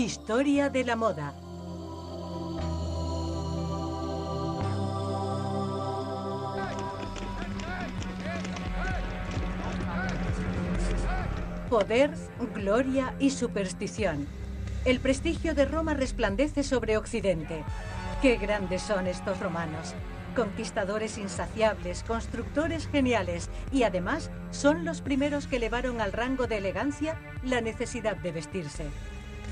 Historia de la moda. Poder, gloria y superstición. El prestigio de Roma resplandece sobre Occidente. Qué grandes son estos romanos. Conquistadores insaciables, constructores geniales y además son los primeros que elevaron al rango de elegancia la necesidad de vestirse.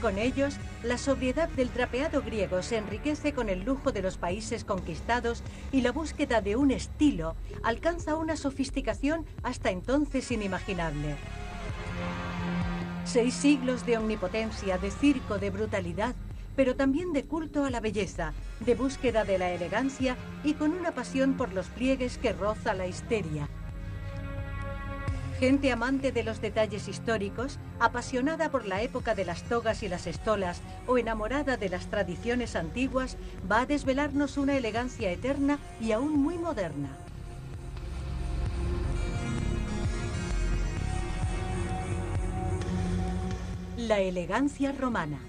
Con ellos, la sobriedad del trapeado griego se enriquece con el lujo de los países conquistados y la búsqueda de un estilo alcanza una sofisticación hasta entonces inimaginable. Seis siglos de omnipotencia, de circo, de brutalidad, pero también de culto a la belleza, de búsqueda de la elegancia y con una pasión por los pliegues que roza la histeria. Gente amante de los detalles históricos, apasionada por la época de las togas y las estolas o enamorada de las tradiciones antiguas, va a desvelarnos una elegancia eterna y aún muy moderna. La elegancia romana.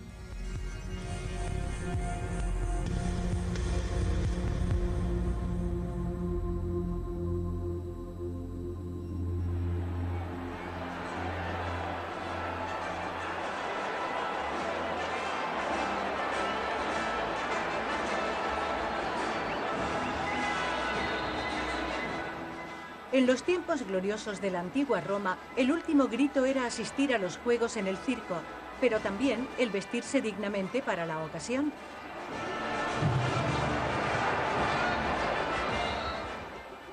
En los tiempos gloriosos de la antigua Roma, el último grito era asistir a los juegos en el circo, pero también el vestirse dignamente para la ocasión.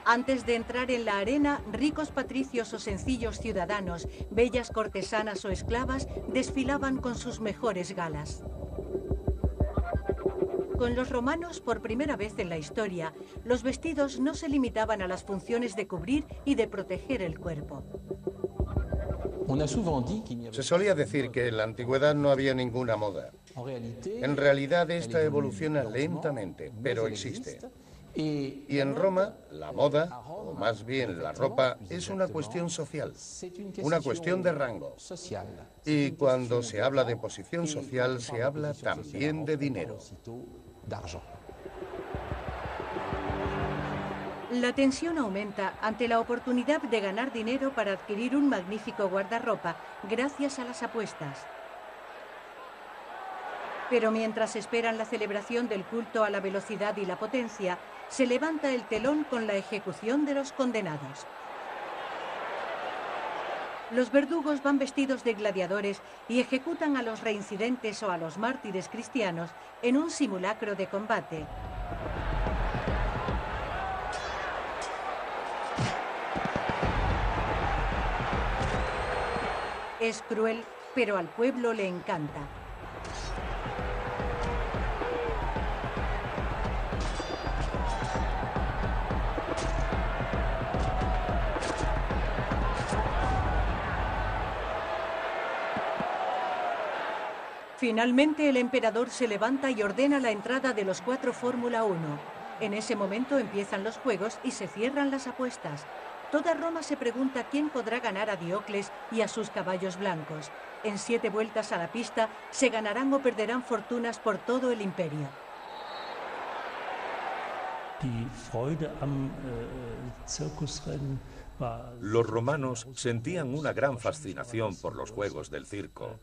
Antes de entrar en la arena, ricos patricios o sencillos ciudadanos, bellas cortesanas o esclavas desfilaban con sus mejores galas. Con los romanos, por primera vez en la historia, los vestidos no se limitaban a las funciones de cubrir y de proteger el cuerpo. Se solía decir que en la antigüedad no había ninguna moda. En realidad esta evoluciona lentamente, pero existe. Y en Roma, la moda, o más bien la ropa, es una cuestión social, una cuestión de rango. Y cuando se habla de posición social, se habla también de dinero. La tensión aumenta ante la oportunidad de ganar dinero para adquirir un magnífico guardarropa gracias a las apuestas. Pero mientras esperan la celebración del culto a la velocidad y la potencia, se levanta el telón con la ejecución de los condenados. Los verdugos van vestidos de gladiadores y ejecutan a los reincidentes o a los mártires cristianos en un simulacro de combate. Es cruel, pero al pueblo le encanta. Finalmente el emperador se levanta y ordena la entrada de los cuatro Fórmula 1. En ese momento empiezan los juegos y se cierran las apuestas. Toda Roma se pregunta quién podrá ganar a Diocles y a sus caballos blancos. En siete vueltas a la pista se ganarán o perderán fortunas por todo el imperio. Los romanos sentían una gran fascinación por los juegos del circo.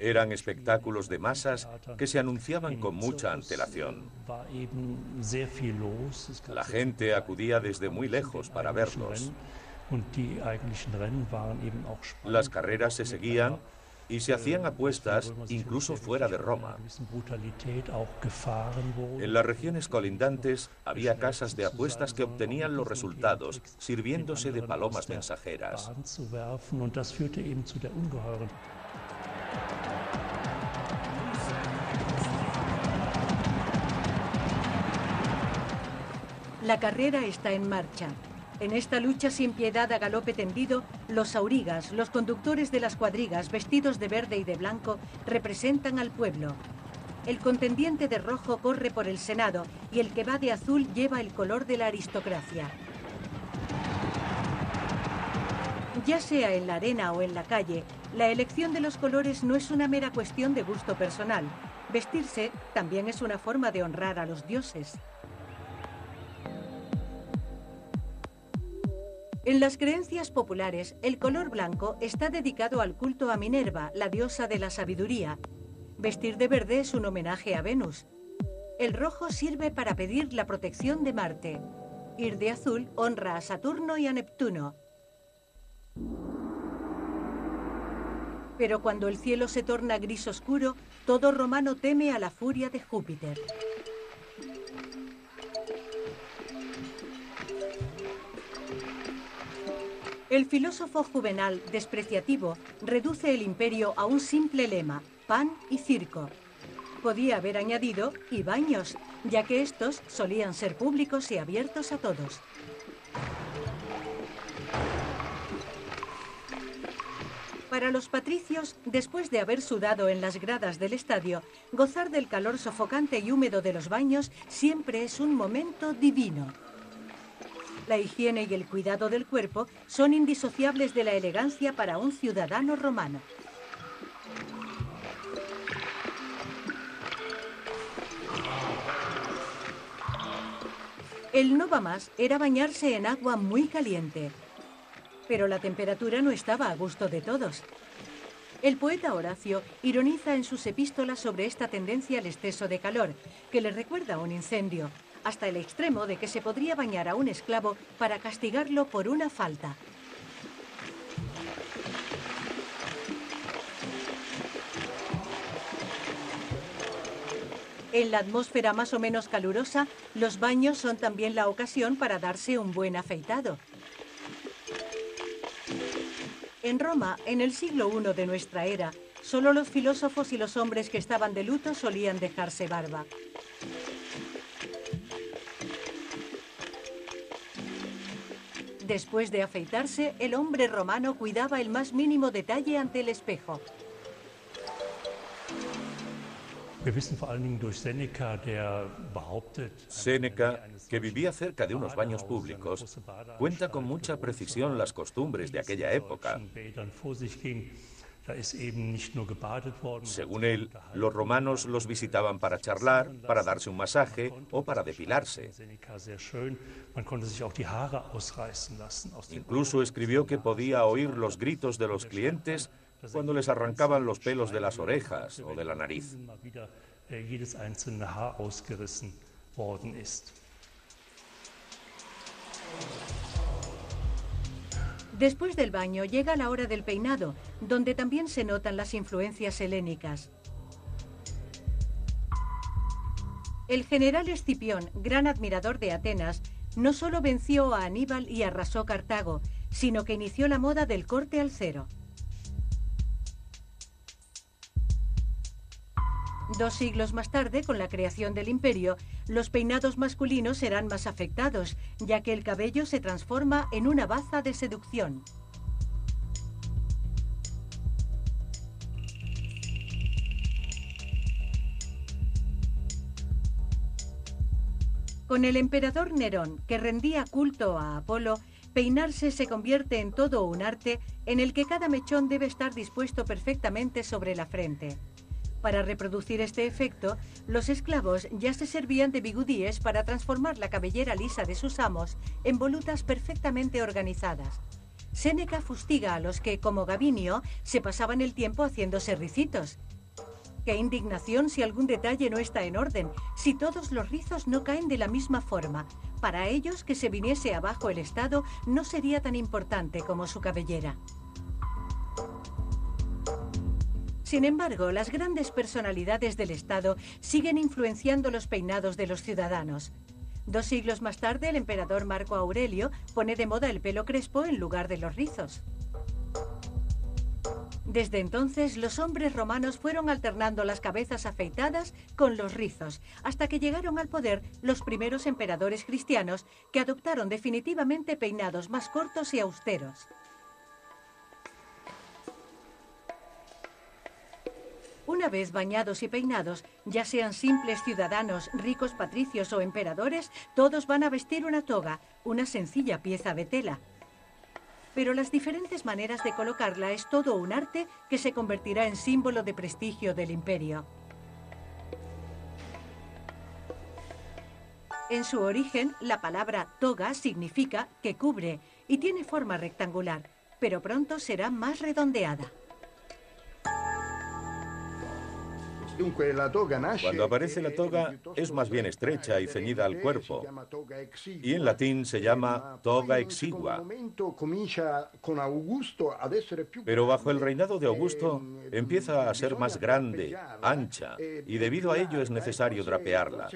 Eran espectáculos de masas que se anunciaban con mucha antelación. La gente acudía desde muy lejos para verlos. Las carreras se seguían y se hacían apuestas incluso fuera de Roma. En las regiones colindantes había casas de apuestas que obtenían los resultados sirviéndose de palomas mensajeras. La carrera está en marcha. En esta lucha sin piedad a galope tendido, los aurigas, los conductores de las cuadrigas vestidos de verde y de blanco, representan al pueblo. El contendiente de rojo corre por el Senado y el que va de azul lleva el color de la aristocracia. Ya sea en la arena o en la calle, La elección de los colores no es una mera cuestión de gusto personal. Vestirse también es una forma de honrar a los dioses. En las creencias populares, el color blanco está dedicado al culto a Minerva, la diosa de la sabiduría. Vestir de verde es un homenaje a Venus. El rojo sirve para pedir la protección de Marte. Ir de azul honra a Saturno y a Neptuno. Pero cuando el cielo se torna gris oscuro, todo romano teme a la furia de Júpiter. El filósofo juvenal despreciativo reduce el imperio a un simple lema, pan y circo. Podía haber añadido y baños, ya que estos solían ser públicos y abiertos a todos. Para los patricios, después de haber sudado en las gradas del estadio, gozar del calor sofocante y húmedo de los baños siempre es un momento divino. La higiene y el cuidado del cuerpo son indisociables de la elegancia para un ciudadano romano. El no va más era bañarse en agua muy caliente, pero la temperatura no estaba a gusto de todos. El poeta Horacio ironiza en sus epístolas sobre esta tendencia al exceso de calor, que le recuerda a un incendio, hasta el extremo de que se podría bañar a un esclavo para castigarlo por una falta. En la atmósfera más o menos calurosa, los baños son también la ocasión para darse un buen afeitado. En Roma, en el siglo I de nuestra era, solo los filósofos y los hombres que estaban de luto solían dejarse barba. Después de afeitarse, el hombre romano cuidaba el más mínimo detalle ante el espejo. Séneca, que vivía cerca de unos baños públicos, cuenta con mucha precisión las costumbres de aquella época. Según él, los romanos los visitaban para charlar, para darse un masaje o para depilarse. Incluso escribió que podía oír los gritos de los clientes cuando les arrancaban los pelos de las orejas o de la nariz. Después del baño llega la hora del peinado, donde también se notan las influencias helénicas. El general Escipión, gran admirador de Atenas, no solo venció a Aníbal y arrasó Cartago, sino que inició la moda del corte al cero. Dos siglos más tarde, con la creación del imperio, los peinados masculinos serán más afectados, ya que el cabello se transforma en una baza de seducción. Con el emperador Nerón, que rendía culto a Apolo, peinarse se convierte en todo un arte en el que cada mechón debe estar dispuesto perfectamente sobre la frente. Para reproducir este efecto, los esclavos ya se servían de bigudíes para transformar la cabellera lisa de sus amos en volutas perfectamente organizadas. Séneca fustiga a los que, como Gavinio, se pasaban el tiempo haciéndose ricitos. Qué indignación si algún detalle no está en orden, si todos los rizos no caen de la misma forma. Para ellos, que se viniese abajo el Estado no sería tan importante como su cabellera. Sin embargo, las grandes personalidades del Estado siguen influenciando los peinados de los ciudadanos. Dos siglos más tarde, el emperador Marco Aurelio pone de moda el pelo crespo en lugar de los rizos. Desde entonces, los hombres romanos fueron alternando las cabezas afeitadas con los rizos, hasta que llegaron al poder los primeros emperadores cristianos que adoptaron definitivamente peinados más cortos y austeros. Una vez bañados y peinados, ya sean simples ciudadanos, ricos patricios o emperadores, todos van a vestir una toga, una sencilla pieza de tela. pero las diferentes maneras de colocarla es todo un arte que se convertirá en símbolo de prestigio del imperio. En su origen, la palabra toga significa que cubre y tiene forma rectangular, pero pronto será más redondeada. Cuando aparece la toga es más bien estrecha y ceñida al cuerpo y en latín se llama toga exigua. Pero bajo el reinado de Augusto empieza a ser más grande, ancha y debido a ello es necesario drapearla.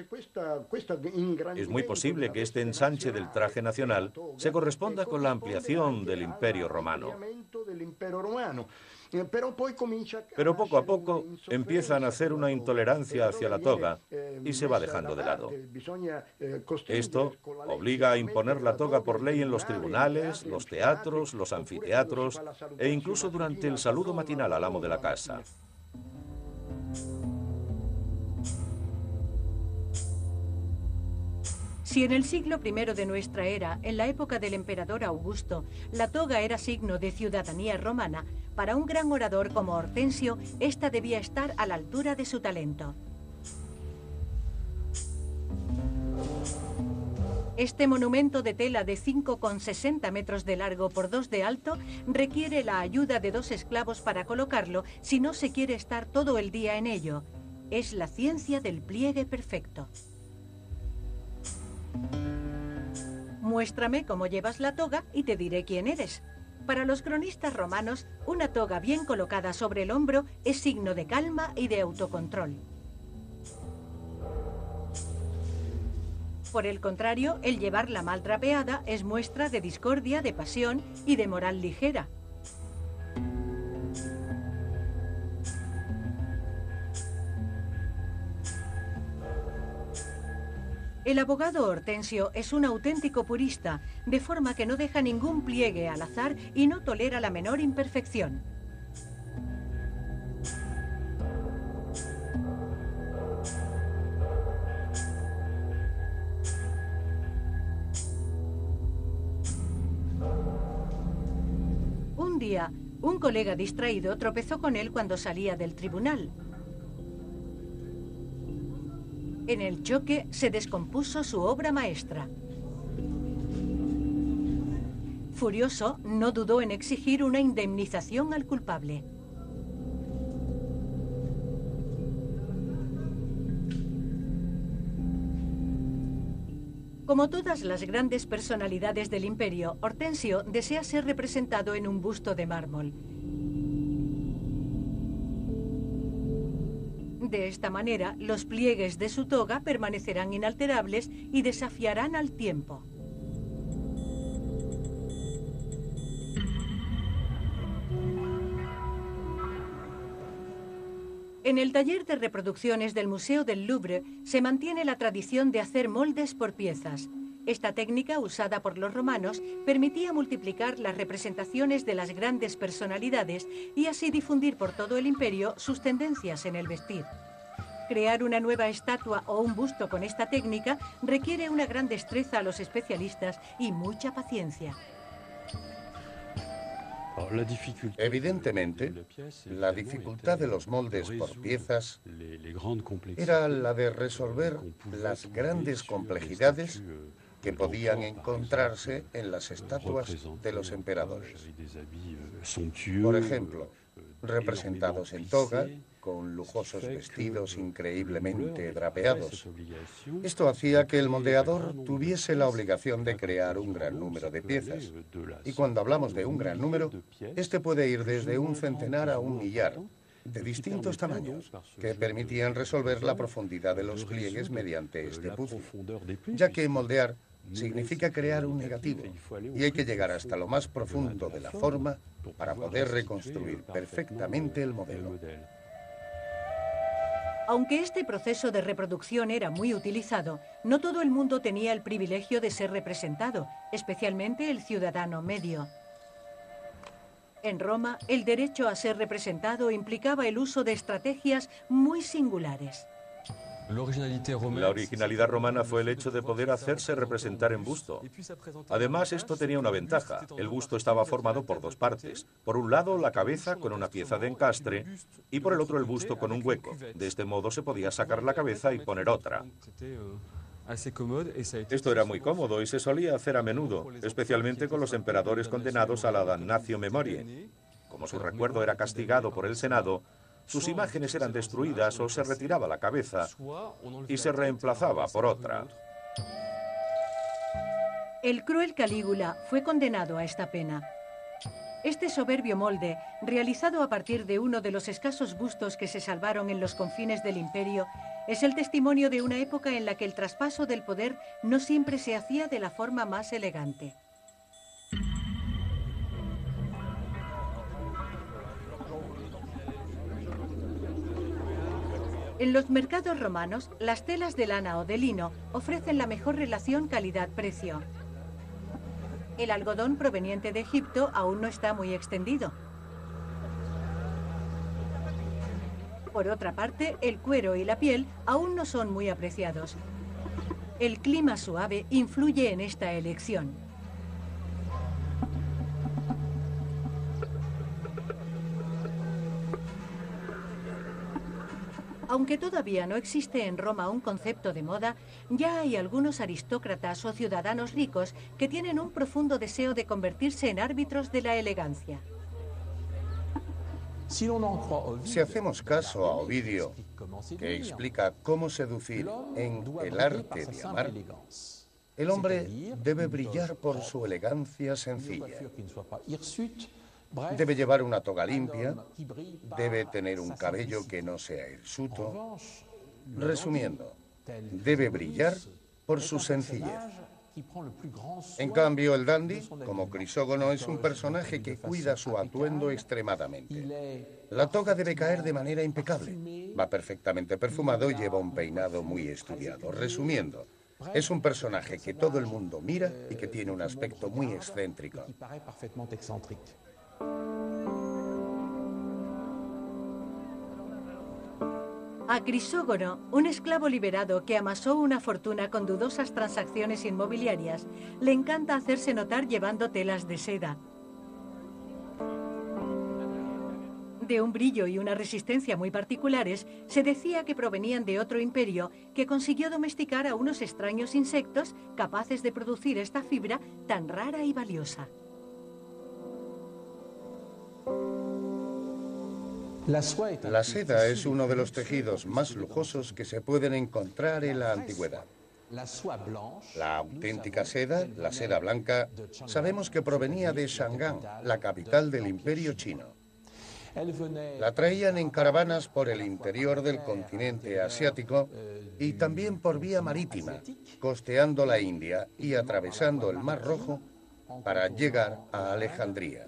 Es muy posible que este ensanche del traje nacional se corresponda con la ampliación del imperio romano. Eh, Pero poco a poco empieza a nacer una intolerancia hacia la toga y se va dejando de lado. Esto obliga a imponer la toga por ley en los tribunales, los teatros, los anfiteatros e incluso durante el saludo matinal al amo de la casa. Si en el siglo I de nuestra era, en la época del emperador Augusto, la toga era signo de ciudadanía romana, para un gran orador como Hortensio, esta debía estar a la altura de su talento. Este monumento de tela de 5,60 metros de largo por 2 de alto requiere la ayuda de dos esclavos para colocarlo si no se quiere estar todo el día en ello. Es la ciencia del pliegue perfecto. Muéstrame cómo llevas la toga y te diré quién eres. Para los cronistas romanos, una toga bien colocada sobre el hombro es signo de calma y de autocontrol. Por el contrario, el llevarla mal trapeada es muestra de discordia, de pasión y de moral ligera. El abogado Hortensio es un auténtico purista, de forma que no deja ningún pliegue al azar y no tolera la menor imperfección. Un día, un colega distraído tropezó con él cuando salía del tribunal. En el choque se descompuso su obra maestra. Furioso, no dudó en exigir una indemnización al culpable. Como todas las grandes personalidades del imperio, Hortensio desea ser representado en un busto de mármol. De esta manera, los pliegues de su toga permanecerán inalterables y desafiarán al tiempo. En el taller de reproducciones del Museo del Louvre se mantiene la tradición de hacer moldes por piezas. Esta técnica, usada por los romanos, permitía multiplicar las representaciones de las grandes personalidades y así difundir por todo el imperio sus tendencias en el vestir. Crear una nueva estatua o un busto con esta técnica requiere una gran destreza a los especialistas y mucha paciencia. Evidentemente, la dificultad de los moldes por piezas era la de resolver las grandes complejidades que podían encontrarse en las estatuas de los emperadores. Por ejemplo, representados en toga, con lujosos vestidos increíblemente drapeados. Esto hacía que el moldeador tuviese la obligación de crear un gran número de piezas. Y cuando hablamos de un gran número, este puede ir desde un centenar a un millar, de distintos tamaños, que permitían resolver la profundidad de los pliegues mediante este puzzle, ya que moldear significa crear un negativo y hay que llegar hasta lo más profundo de la forma para poder reconstruir perfectamente el modelo. Aunque este proceso de reproducción era muy utilizado, no todo el mundo tenía el privilegio de ser representado, especialmente el ciudadano medio. En Roma, el derecho a ser representado implicaba el uso de estrategias muy singulares. La originalidad romana fue el hecho de poder hacerse representar en busto. Además, esto tenía una ventaja. El busto estaba formado por dos partes. Por un lado, la cabeza con una pieza de encastre y por el otro el busto con un hueco. De este modo se podía sacar la cabeza y poner otra. Esto era muy cómodo y se solía hacer a menudo, especialmente con los emperadores condenados a la damnatio memoriae. Como su recuerdo era castigado por el Senado, sus imágenes eran destruidas o se retiraba la cabeza y se reemplazaba por otra. El cruel Calígula fue condenado a esta pena. Este soberbio molde, realizado a partir de uno de los escasos bustos que se salvaron en los confines del imperio, es el testimonio de una época en la que el traspaso del poder no siempre se hacía de la forma más elegante. En los mercados romanos, las telas de lana o de lino ofrecen la mejor relación calidad-precio. El algodón proveniente de Egipto aún no está muy extendido. Por otra parte, el cuero y la piel aún no son muy apreciados. El clima suave influye en esta elección. Aunque todavía no existe en Roma un concepto de moda, ya hay algunos aristócratas o ciudadanos ricos que tienen un profundo deseo de convertirse en árbitros de la elegancia. Si hacemos caso a Ovidio, que explica cómo seducir en el arte de amar, el hombre debe brillar por su elegancia sencilla. Debe llevar una toga limpia, debe tener un cabello que no sea hirsuto. Resumiendo, debe brillar por su sencillez. En cambio, el dandy, como Crisógono, es un personaje que cuida su atuendo extremadamente. La toga debe caer de manera impecable. Va perfectamente perfumado y lleva un peinado muy estudiado. Resumiendo, es un personaje que todo el mundo mira y que tiene un aspecto muy excéntrico. A Crisógono, un esclavo liberado que amasó una fortuna con dudosas transacciones inmobiliarias, le encanta hacerse notar llevando telas de seda. De un brillo y una resistencia muy particulares, se decía que provenían de otro imperio que consiguió domesticar a unos extraños insectos capaces de producir esta fibra tan rara y valiosa. La seda es uno de los tejidos más lujosos que se pueden encontrar en la antigüedad. La auténtica seda, la seda blanca, sabemos que provenía de Shanghái, la capital del imperio chino. La traían en caravanas por el interior del continente asiático y también por vía marítima, costeando la India y atravesando el Mar Rojo para llegar a Alejandría.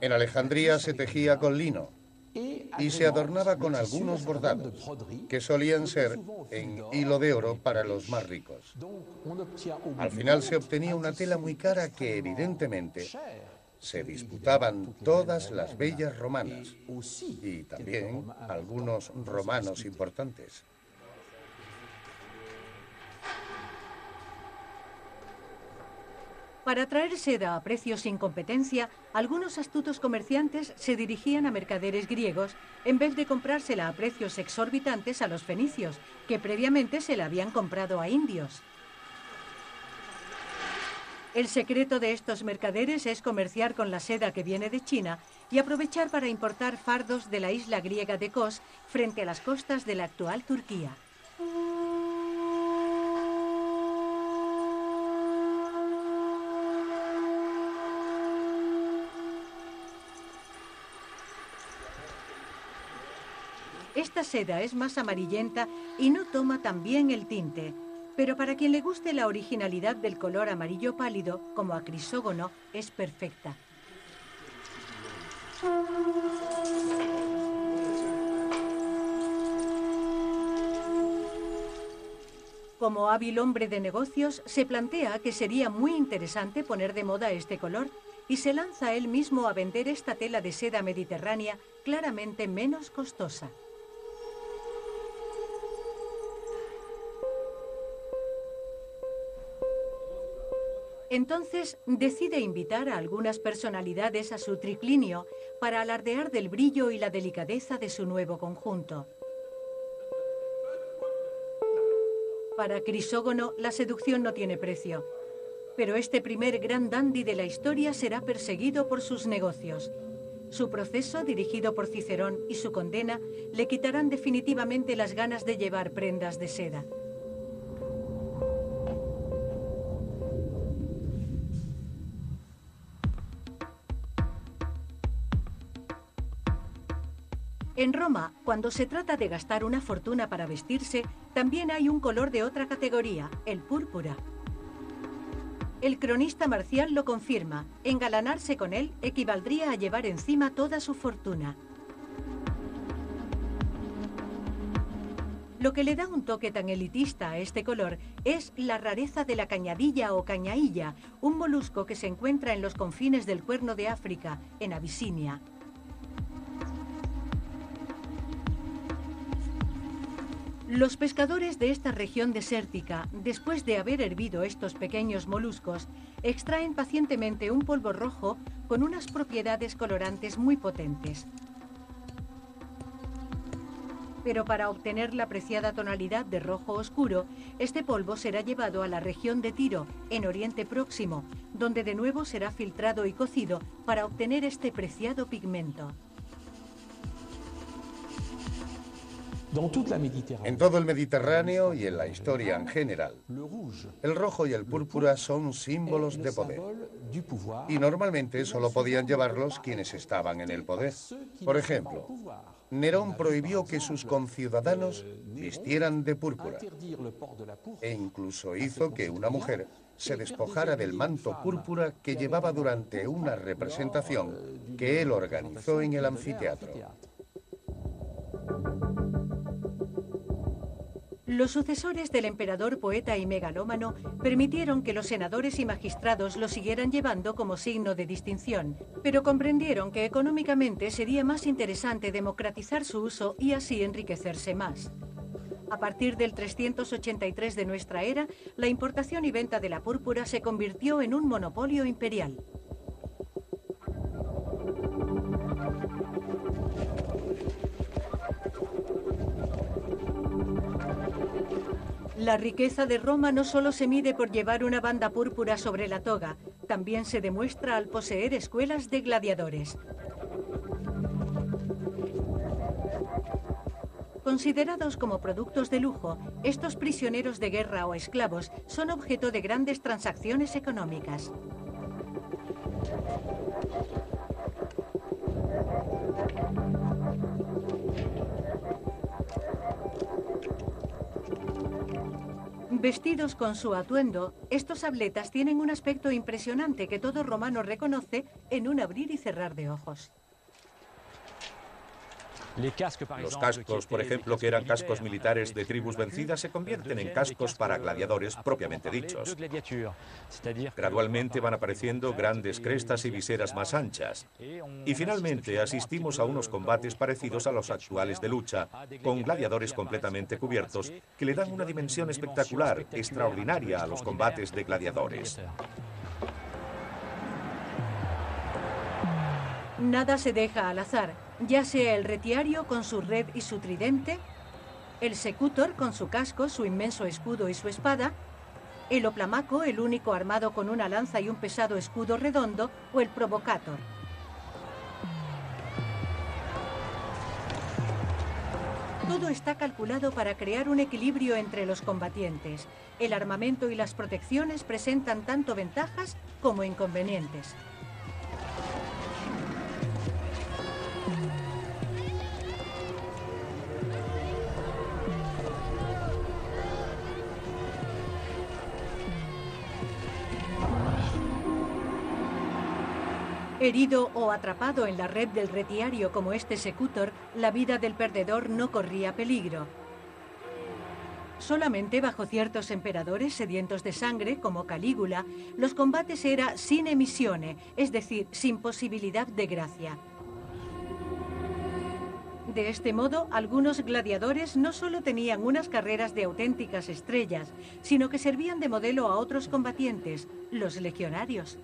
En Alejandría se tejía con lino y se adornaba con algunos bordados, que solían ser en hilo de oro para los más ricos. Al final se obtenía una tela muy cara que evidentemente se disputaban todas las bellas romanas y también algunos romanos importantes. Para traer seda a precios sin competencia, algunos astutos comerciantes se dirigían a mercaderes griegos en vez de comprársela a precios exorbitantes a los fenicios, que previamente se la habían comprado a indios. El secreto de estos mercaderes es comerciar con la seda que viene de China y aprovechar para importar fardos de la isla griega de Kos frente a las costas de la actual Turquía. Esta seda es más amarillenta y no toma tan bien el tinte, pero para quien le guste la originalidad del color amarillo pálido, como a Crisógono, es perfecta. Como hábil hombre de negocios, se plantea que sería muy interesante poner de moda este color y se lanza él mismo a vender esta tela de seda mediterránea claramente menos costosa. Entonces decide invitar a algunas personalidades a su triclinio para alardear del brillo y la delicadeza de su nuevo conjunto. Para Crisógono, la seducción no tiene precio. Pero este primer gran dandy de la historia será perseguido por sus negocios. Su proceso, dirigido por Cicerón, y su condena le quitarán definitivamente las ganas de llevar prendas de seda. En Roma, cuando se trata de gastar una fortuna para vestirse, también hay un color de otra categoría, el púrpura. El cronista marcial lo confirma. Engalanarse con él equivaldría a llevar encima toda su fortuna. Lo que le da un toque tan elitista a este color es la rareza de la cañadilla o cañailla, un molusco que se encuentra en los confines del Cuerno de África, en Abisinia. Los pescadores de esta región desértica, después de haber hervido estos pequeños moluscos, extraen pacientemente un polvo rojo con unas propiedades colorantes muy potentes. Pero para obtener la apreciada tonalidad de rojo oscuro, este polvo será llevado a la región de Tiro, en Oriente Próximo, donde de nuevo será filtrado y cocido para obtener este preciado pigmento. En todo el Mediterráneo y en la historia en general, el rojo y el púrpura son símbolos de poder. Y normalmente solo podían llevarlos quienes estaban en el poder. Por ejemplo, Nerón prohibió que sus conciudadanos vistieran de púrpura e incluso hizo que una mujer se despojara del manto púrpura que llevaba durante una representación que él organizó en el anfiteatro. Los sucesores del emperador poeta y megalómano permitieron que los senadores y magistrados lo siguieran llevando como signo de distinción, pero comprendieron que económicamente sería más interesante democratizar su uso y así enriquecerse más. A partir del 383 de nuestra era, la importación y venta de la púrpura se convirtió en un monopolio imperial. La riqueza de Roma no solo se mide por llevar una banda púrpura sobre la toga, también se demuestra al poseer escuelas de gladiadores. Considerados como productos de lujo, estos prisioneros de guerra o esclavos son objeto de grandes transacciones económicas. Vestidos con su atuendo, estos atletas tienen un aspecto impresionante que todo romano reconoce en un abrir y cerrar de ojos. Los cascos, por ejemplo, que eran cascos militares de tribus vencidas, se convierten en cascos para gladiadores propiamente dichos. Gradualmente van apareciendo grandes crestas y viseras más anchas. Y finalmente asistimos a unos combates parecidos a los actuales de lucha, con gladiadores completamente cubiertos, que le dan una dimensión espectacular, extraordinaria a los combates de gladiadores. Nada se deja al azar ya sea el retiario con su red y su tridente, el secutor con su casco, su inmenso escudo y su espada, el oplamaco, el único armado con una lanza y un pesado escudo redondo, o el provocator. Todo está calculado para crear un equilibrio entre los combatientes. El armamento y las protecciones presentan tanto ventajas como inconvenientes. Herido o atrapado en la red del retiario como este secutor, la vida del perdedor no corría peligro. Solamente bajo ciertos emperadores sedientos de sangre, como Calígula, los combates era sin emisione, es decir, sin posibilidad de gracia. De este modo, algunos gladiadores no solo tenían unas carreras de auténticas estrellas, sino que servían de modelo a otros combatientes, los legionarios.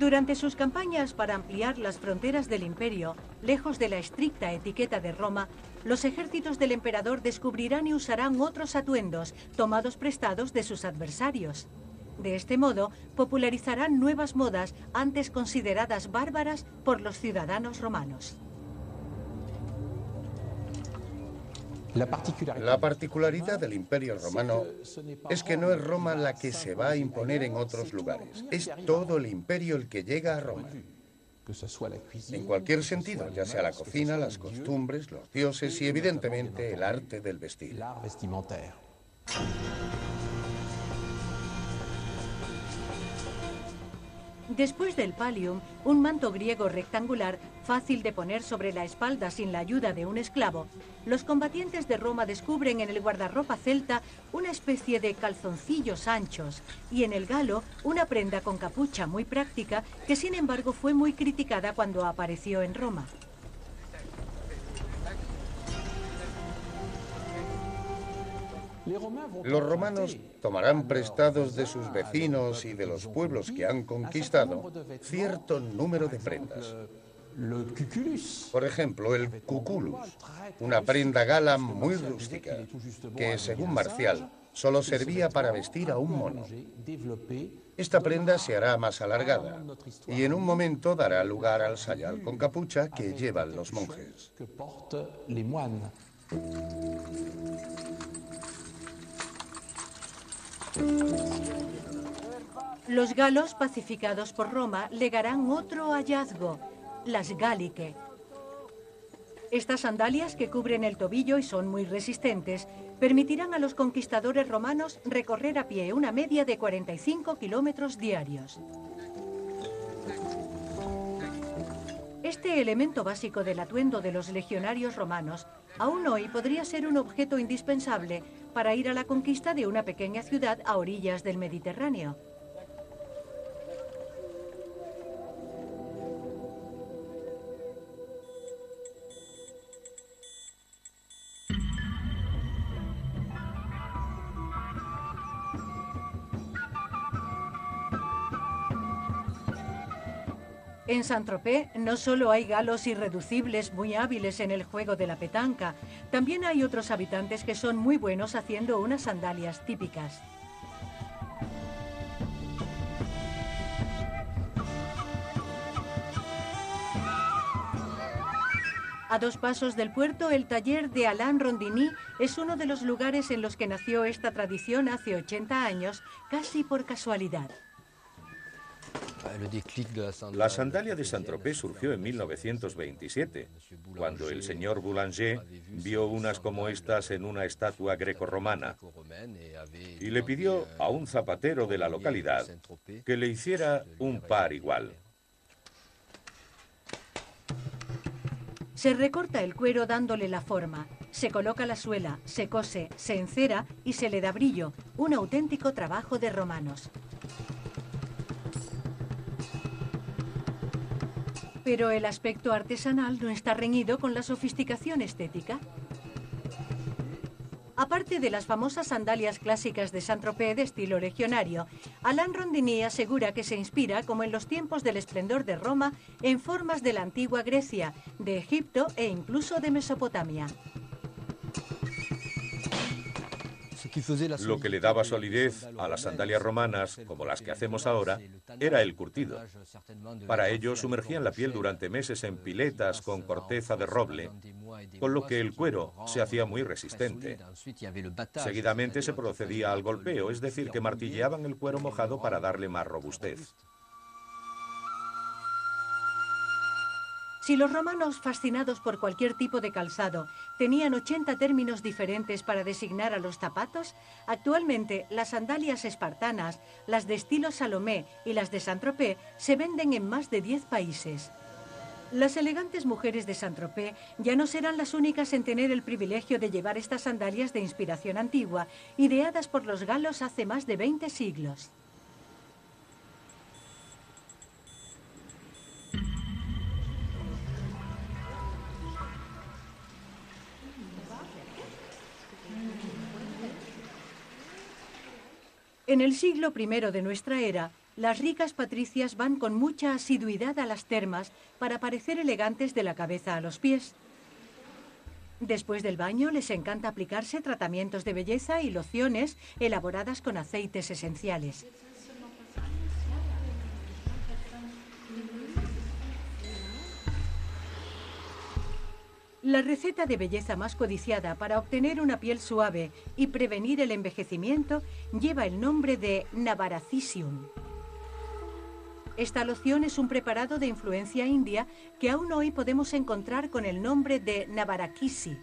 Durante sus campañas para ampliar las fronteras del imperio, lejos de la estricta etiqueta de Roma, los ejércitos del emperador descubrirán y usarán otros atuendos tomados prestados de sus adversarios. De este modo, popularizarán nuevas modas antes consideradas bárbaras por los ciudadanos romanos. La particularidad del imperio romano es que no es Roma la que se va a imponer en otros lugares, es todo el imperio el que llega a Roma. En cualquier sentido, ya sea la cocina, las costumbres, los dioses y evidentemente el arte del vestir. Después del pallium, un manto griego rectangular, fácil de poner sobre la espalda sin la ayuda de un esclavo, los combatientes de Roma descubren en el guardarropa celta una especie de calzoncillos anchos y en el galo una prenda con capucha muy práctica que sin embargo fue muy criticada cuando apareció en Roma. Los romanos tomarán prestados de sus vecinos y de los pueblos que han conquistado cierto número de prendas. Por ejemplo, el cuculus, una prenda gala muy rústica, que según Marcial solo servía para vestir a un mono. Esta prenda se hará más alargada y en un momento dará lugar al sayal con capucha que llevan los monjes. Los galos, pacificados por Roma, legarán otro hallazgo, las gálique. Estas sandalias, que cubren el tobillo y son muy resistentes, permitirán a los conquistadores romanos recorrer a pie una media de 45 kilómetros diarios. Este elemento básico del atuendo de los legionarios romanos aún hoy podría ser un objeto indispensable para ir a la conquista de una pequeña ciudad a orillas del Mediterráneo. En Saint-Tropez no solo hay galos irreducibles muy hábiles en el juego de la petanca, también hay otros habitantes que son muy buenos haciendo unas sandalias típicas. A dos pasos del puerto, el taller de Alain Rondini es uno de los lugares en los que nació esta tradición hace 80 años, casi por casualidad. La sandalia de Saint-Tropez surgió en 1927, cuando el señor Boulanger vio unas como estas en una estatua grecorromana y le pidió a un zapatero de la localidad que le hiciera un par igual. Se recorta el cuero dándole la forma, se coloca la suela, se cose, se encera y se le da brillo, un auténtico trabajo de romanos. Pero el aspecto artesanal no está reñido con la sofisticación estética. Aparte de las famosas sandalias clásicas de Saint-Tropez de estilo legionario, Alain Rondini asegura que se inspira, como en los tiempos del esplendor de Roma, en formas de la antigua Grecia, de Egipto e incluso de Mesopotamia. Lo que le daba solidez a las sandalias romanas, como las que hacemos ahora, era el curtido. Para ello sumergían la piel durante meses en piletas con corteza de roble, con lo que el cuero se hacía muy resistente. Seguidamente se procedía al golpeo, es decir, que martilleaban el cuero mojado para darle más robustez. Si los romanos, fascinados por cualquier tipo de calzado, tenían 80 términos diferentes para designar a los zapatos, actualmente las sandalias espartanas, las de estilo Salomé y las de Saint-Tropez se venden en más de 10 países. Las elegantes mujeres de Saint-Tropez ya no serán las únicas en tener el privilegio de llevar estas sandalias de inspiración antigua, ideadas por los galos hace más de 20 siglos. En el siglo I de nuestra era, las ricas patricias van con mucha asiduidad a las termas para parecer elegantes de la cabeza a los pies. Después del baño les encanta aplicarse tratamientos de belleza y lociones elaboradas con aceites esenciales. La receta de belleza más codiciada para obtener una piel suave y prevenir el envejecimiento lleva el nombre de Navaracisium. Esta loción es un preparado de influencia india que aún hoy podemos encontrar con el nombre de Navarakisi.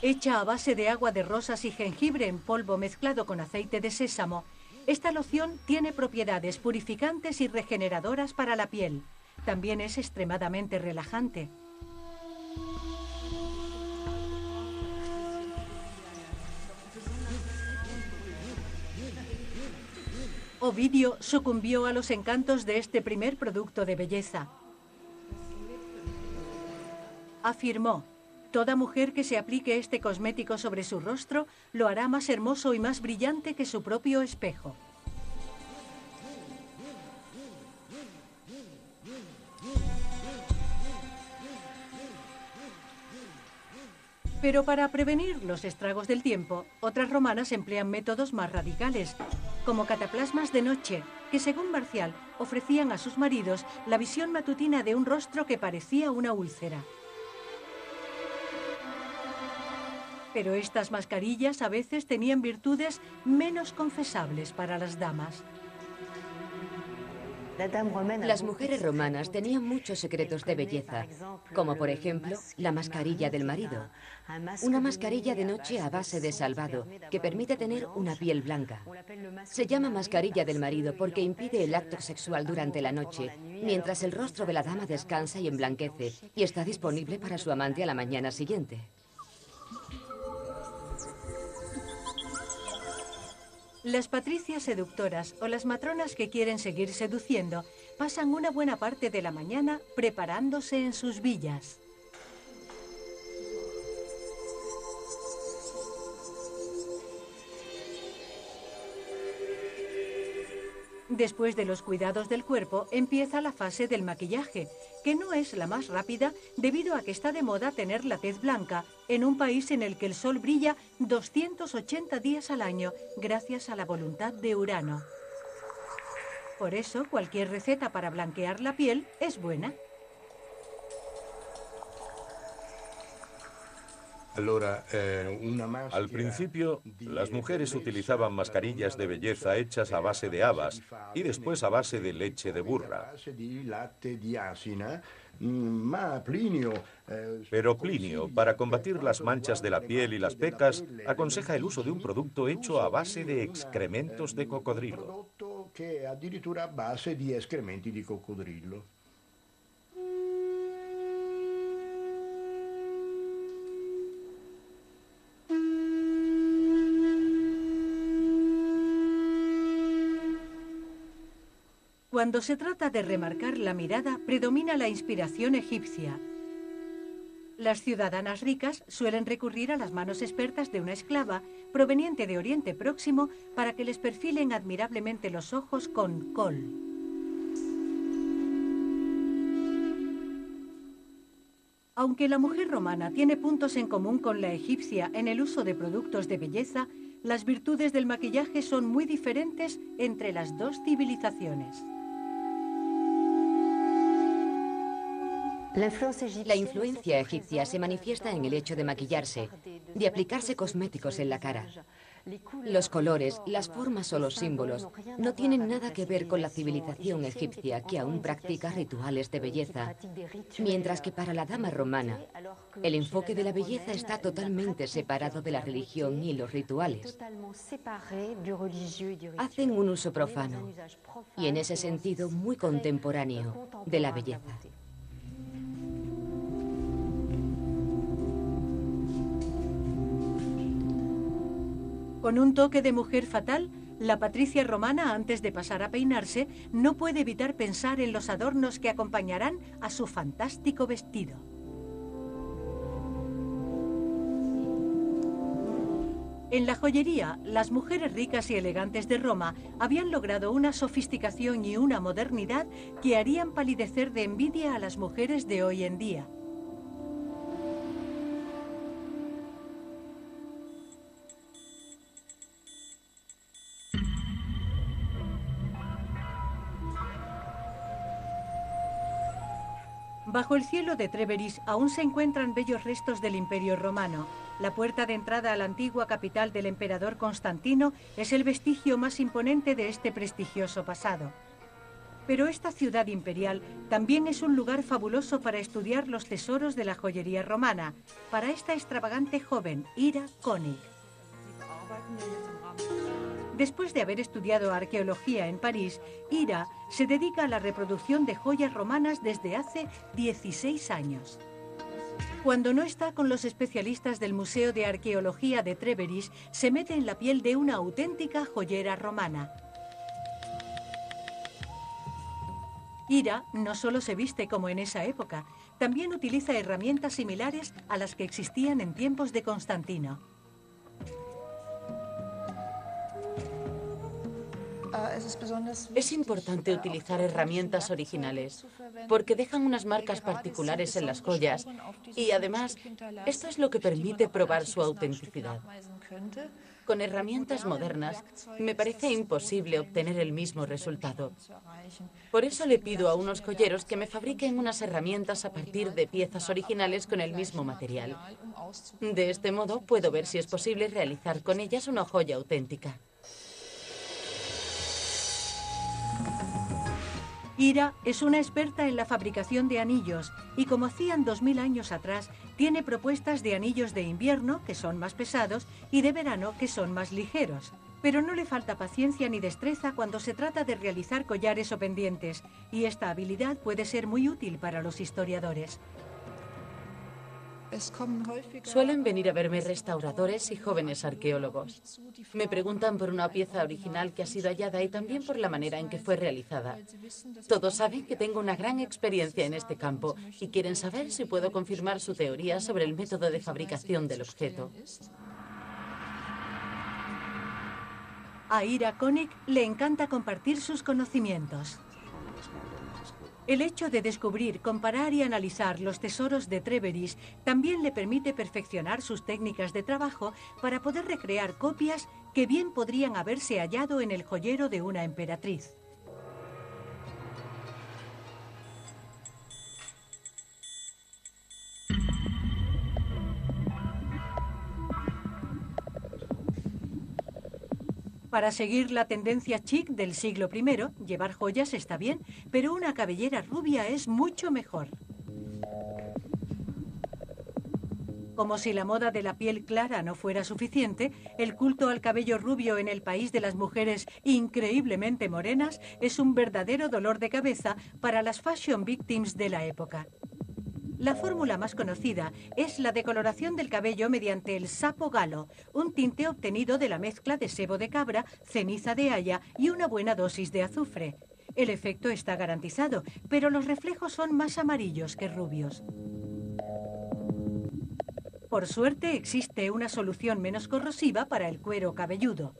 Hecha a base de agua de rosas y jengibre en polvo mezclado con aceite de sésamo, esta loción tiene propiedades purificantes y regeneradoras para la piel. También es extremadamente relajante. Ovidio sucumbió a los encantos de este primer producto de belleza. Afirmó, toda mujer que se aplique este cosmético sobre su rostro lo hará más hermoso y más brillante que su propio espejo. Pero para prevenir los estragos del tiempo, otras romanas emplean métodos más radicales, como cataplasmas de noche, que según Marcial ofrecían a sus maridos la visión matutina de un rostro que parecía una úlcera. Pero estas mascarillas a veces tenían virtudes menos confesables para las damas. Las mujeres romanas tenían muchos secretos de belleza, como por ejemplo la mascarilla del marido, una mascarilla de noche a base de salvado que permite tener una piel blanca. Se llama mascarilla del marido porque impide el acto sexual durante la noche, mientras el rostro de la dama descansa y emblanquece y está disponible para su amante a la mañana siguiente. Las patricias seductoras o las matronas que quieren seguir seduciendo pasan una buena parte de la mañana preparándose en sus villas. Después de los cuidados del cuerpo empieza la fase del maquillaje, que no es la más rápida debido a que está de moda tener la tez blanca en un país en el que el sol brilla 280 días al año gracias a la voluntad de Urano. Por eso cualquier receta para blanquear la piel es buena. Al principio, las mujeres utilizaban mascarillas de belleza hechas a base de habas y después a base de leche de burra. Mm, eh, Pero Plinio, para combatir las manchas de la piel y las pecas, aconseja el uso de un producto hecho a base de excrementos de cocodrilo. Cuando se trata de remarcar la mirada, predomina la inspiración egipcia. Las ciudadanas ricas suelen recurrir a las manos expertas de una esclava proveniente de Oriente Próximo para que les perfilen admirablemente los ojos con col. Aunque la mujer romana tiene puntos en común con la egipcia en el uso de productos de belleza, las virtudes del maquillaje son muy diferentes entre las dos civilizaciones. La influencia egipcia se manifiesta en el hecho de maquillarse, de aplicarse cosméticos en la cara. Los colores, las formas o los símbolos no tienen nada que ver con la civilización egipcia que aún practica rituales de belleza, mientras que para la dama romana el enfoque de la belleza está totalmente separado de la religión y los rituales. Hacen un uso profano y en ese sentido muy contemporáneo de la belleza. Con un toque de mujer fatal, la Patricia romana, antes de pasar a peinarse, no puede evitar pensar en los adornos que acompañarán a su fantástico vestido. En la joyería, las mujeres ricas y elegantes de Roma habían logrado una sofisticación y una modernidad que harían palidecer de envidia a las mujeres de hoy en día. Bajo el cielo de Treveris aún se encuentran bellos restos del Imperio Romano. La puerta de entrada a la antigua capital del emperador Constantino es el vestigio más imponente de este prestigioso pasado. Pero esta ciudad imperial también es un lugar fabuloso para estudiar los tesoros de la joyería romana, para esta extravagante joven, Ira Koenig. Después de haber estudiado arqueología en París, Ira se dedica a la reproducción de joyas romanas desde hace 16 años. Cuando no está con los especialistas del Museo de Arqueología de Treveris, se mete en la piel de una auténtica joyera romana. Ira no solo se viste como en esa época, también utiliza herramientas similares a las que existían en tiempos de Constantino. Es importante utilizar herramientas originales porque dejan unas marcas particulares en las joyas y además esto es lo que permite probar su autenticidad. Con herramientas modernas me parece imposible obtener el mismo resultado. Por eso le pido a unos joyeros que me fabriquen unas herramientas a partir de piezas originales con el mismo material. De este modo puedo ver si es posible realizar con ellas una joya auténtica. Ira es una experta en la fabricación de anillos y como hacían 2000 años atrás, tiene propuestas de anillos de invierno, que son más pesados, y de verano, que son más ligeros. Pero no le falta paciencia ni destreza cuando se trata de realizar collares o pendientes, y esta habilidad puede ser muy útil para los historiadores. Suelen venir a verme restauradores y jóvenes arqueólogos. Me preguntan por una pieza original que ha sido hallada y también por la manera en que fue realizada. Todos saben que tengo una gran experiencia en este campo y quieren saber si puedo confirmar su teoría sobre el método de fabricación del objeto. A Ira Koenig le encanta compartir sus conocimientos. El hecho de descubrir, comparar y analizar los tesoros de Treveris también le permite perfeccionar sus técnicas de trabajo para poder recrear copias que bien podrían haberse hallado en el joyero de una emperatriz. Para seguir la tendencia chic del siglo I, llevar joyas está bien, pero una cabellera rubia es mucho mejor. Como si la moda de la piel clara no fuera suficiente, el culto al cabello rubio en el país de las mujeres increíblemente morenas es un verdadero dolor de cabeza para las fashion victims de la época. La fórmula más conocida es la decoloración del cabello mediante el sapo galo, un tinte obtenido de la mezcla de sebo de cabra, ceniza de haya y una buena dosis de azufre. El efecto está garantizado, pero los reflejos son más amarillos que rubios. Por suerte existe una solución menos corrosiva para el cuero cabelludo.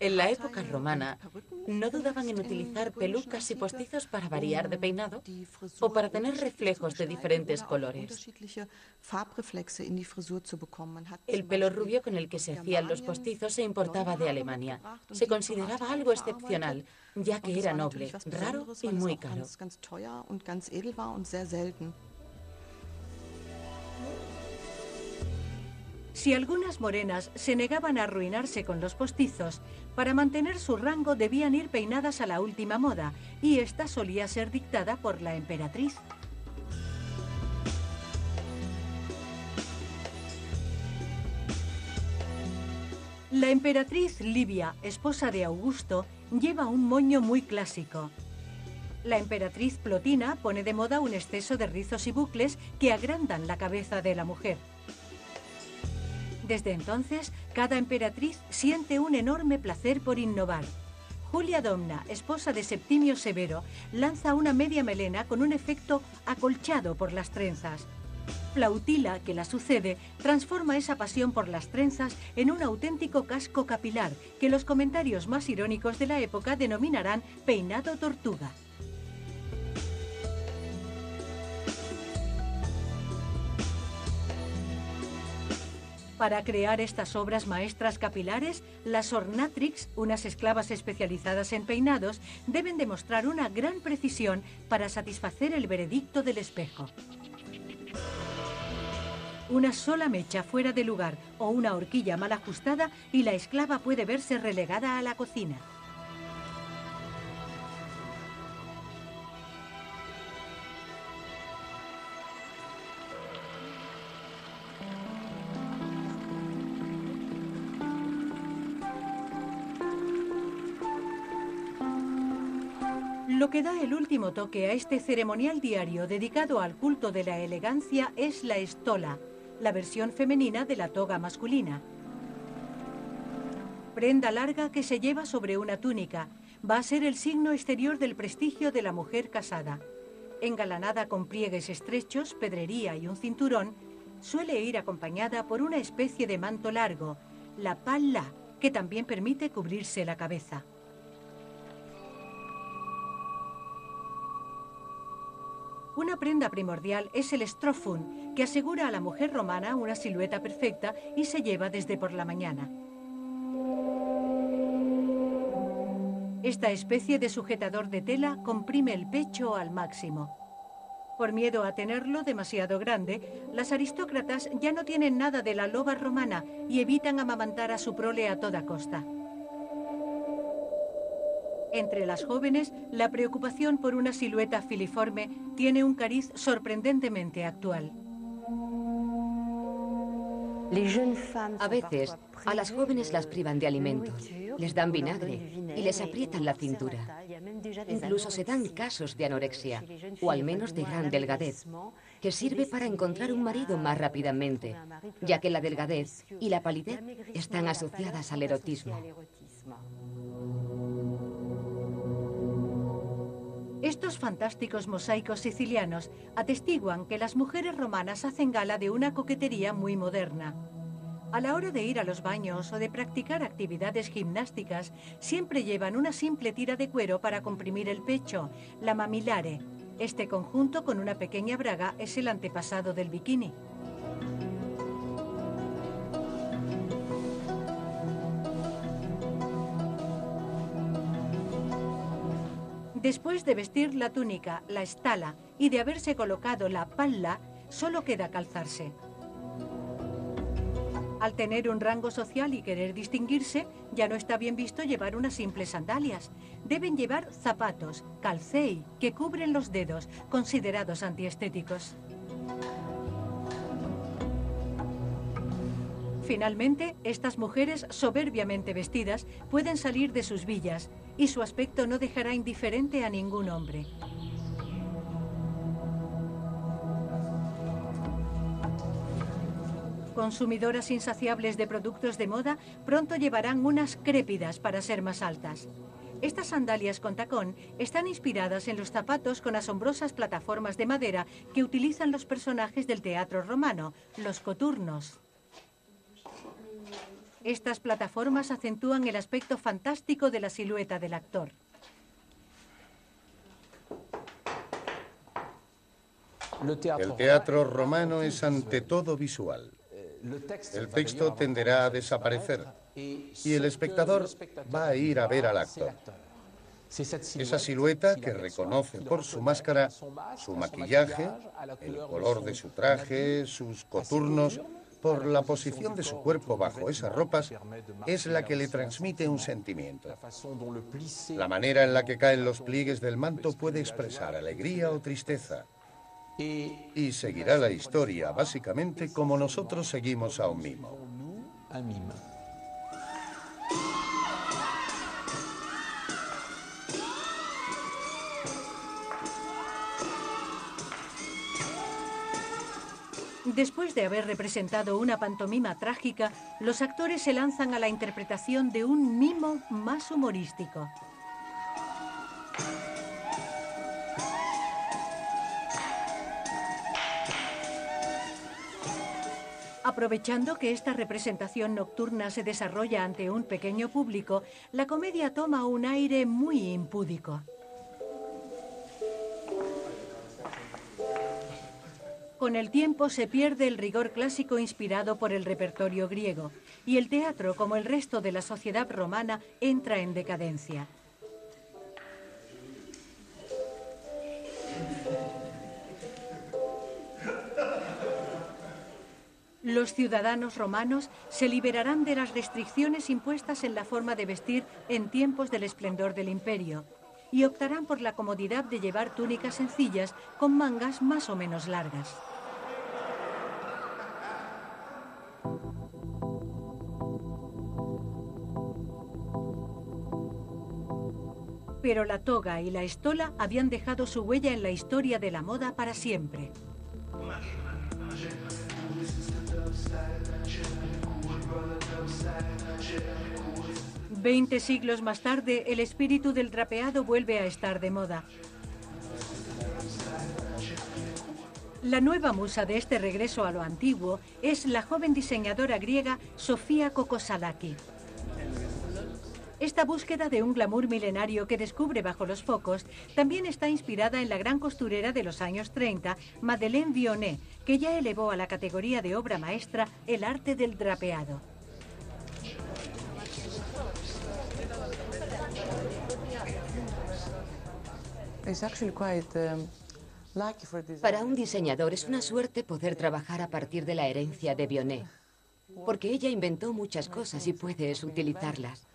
En la época romana, no dudaban en utilizar pelucas y postizos para variar de peinado o para tener reflejos de diferentes colores. El pelo rubio con el que se hacían los postizos se importaba de Alemania. Se consideraba algo excepcional, ya que era noble, raro y muy caro. Si algunas morenas se negaban a arruinarse con los postizos, para mantener su rango debían ir peinadas a la última moda, y esta solía ser dictada por la emperatriz. La emperatriz Livia, esposa de Augusto, lleva un moño muy clásico. La emperatriz Plotina pone de moda un exceso de rizos y bucles que agrandan la cabeza de la mujer. Desde entonces, cada emperatriz siente un enorme placer por innovar. Julia Domna, esposa de Septimio Severo, lanza una media melena con un efecto acolchado por las trenzas. Plautila, que la sucede, transforma esa pasión por las trenzas en un auténtico casco capilar que los comentarios más irónicos de la época denominarán peinado tortuga. Para crear estas obras maestras capilares, las ornatrix, unas esclavas especializadas en peinados, deben demostrar una gran precisión para satisfacer el veredicto del espejo. Una sola mecha fuera de lugar o una horquilla mal ajustada y la esclava puede verse relegada a la cocina. Lo que da el último toque a este ceremonial diario dedicado al culto de la elegancia es la estola, la versión femenina de la toga masculina. Prenda larga que se lleva sobre una túnica, va a ser el signo exterior del prestigio de la mujer casada. Engalanada con pliegues estrechos, pedrería y un cinturón, suele ir acompañada por una especie de manto largo, la palla, que también permite cubrirse la cabeza. Una prenda primordial es el strofun, que asegura a la mujer romana una silueta perfecta y se lleva desde por la mañana. Esta especie de sujetador de tela comprime el pecho al máximo. Por miedo a tenerlo demasiado grande, las aristócratas ya no tienen nada de la loba romana y evitan amamantar a su prole a toda costa. Entre las jóvenes, la preocupación por una silueta filiforme tiene un cariz sorprendentemente actual. A veces, a las jóvenes las privan de alimentos, les dan vinagre y les aprietan la cintura. Incluso se dan casos de anorexia, o al menos de gran delgadez, que sirve para encontrar un marido más rápidamente, ya que la delgadez y la palidez están asociadas al erotismo. Estos fantásticos mosaicos sicilianos atestiguan que las mujeres romanas hacen gala de una coquetería muy moderna. A la hora de ir a los baños o de practicar actividades gimnásticas, siempre llevan una simple tira de cuero para comprimir el pecho, la mamilare. Este conjunto con una pequeña braga es el antepasado del bikini. Después de vestir la túnica, la estala y de haberse colocado la palla, solo queda calzarse. Al tener un rango social y querer distinguirse, ya no está bien visto llevar unas simples sandalias. Deben llevar zapatos, calcei, que cubren los dedos, considerados antiestéticos. Finalmente, estas mujeres soberbiamente vestidas pueden salir de sus villas y su aspecto no dejará indiferente a ningún hombre. Consumidoras insaciables de productos de moda pronto llevarán unas crépidas para ser más altas. Estas sandalias con tacón están inspiradas en los zapatos con asombrosas plataformas de madera que utilizan los personajes del teatro romano, los coturnos. Estas plataformas acentúan el aspecto fantástico de la silueta del actor. El teatro romano es ante todo visual. El texto tenderá a desaparecer y el espectador va a ir a ver al actor. Esa silueta que reconoce por su máscara, su maquillaje, el color de su traje, sus coturnos, por la posición de su cuerpo bajo esas ropas, es la que le transmite un sentimiento. La manera en la que caen los pliegues del manto puede expresar alegría o tristeza. Y seguirá la historia básicamente como nosotros seguimos a un mimo. Después de haber representado una pantomima trágica, los actores se lanzan a la interpretación de un mimo más humorístico. Aprovechando que esta representación nocturna se desarrolla ante un pequeño público, la comedia toma un aire muy impúdico. Con el tiempo se pierde el rigor clásico inspirado por el repertorio griego y el teatro, como el resto de la sociedad romana, entra en decadencia. Los ciudadanos romanos se liberarán de las restricciones impuestas en la forma de vestir en tiempos del esplendor del imperio y optarán por la comodidad de llevar túnicas sencillas con mangas más o menos largas. Pero la toga y la estola habían dejado su huella en la historia de la moda para siempre. Veinte siglos más tarde, el espíritu del trapeado vuelve a estar de moda. La nueva musa de este regreso a lo antiguo es la joven diseñadora griega Sofía Kokosalaki. Esta búsqueda de un glamour milenario que descubre bajo los focos también está inspirada en la gran costurera de los años 30, Madeleine Vionnet, que ya elevó a la categoría de obra maestra el arte del drapeado. Um, para un diseñador es una suerte poder trabajar a partir de la herencia de Bionet, porque ella inventó muchas cosas y puedes utilizarlas.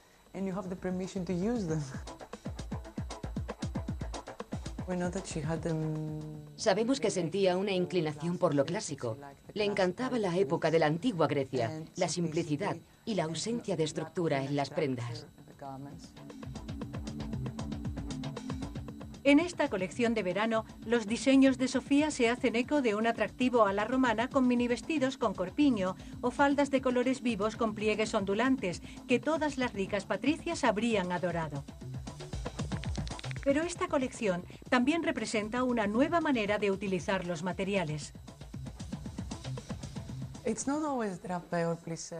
Sabemos que sentía una inclinación por lo clásico. Le encantaba la época de la antigua Grecia, la simplicidad y la ausencia de estructura en las prendas. En esta colección de verano, los diseños de Sofía se hacen eco de un atractivo a la romana con mini vestidos con corpiño o faldas de colores vivos con pliegues ondulantes que todas las ricas patricias habrían adorado. Pero esta colección también representa una nueva manera de utilizar los materiales.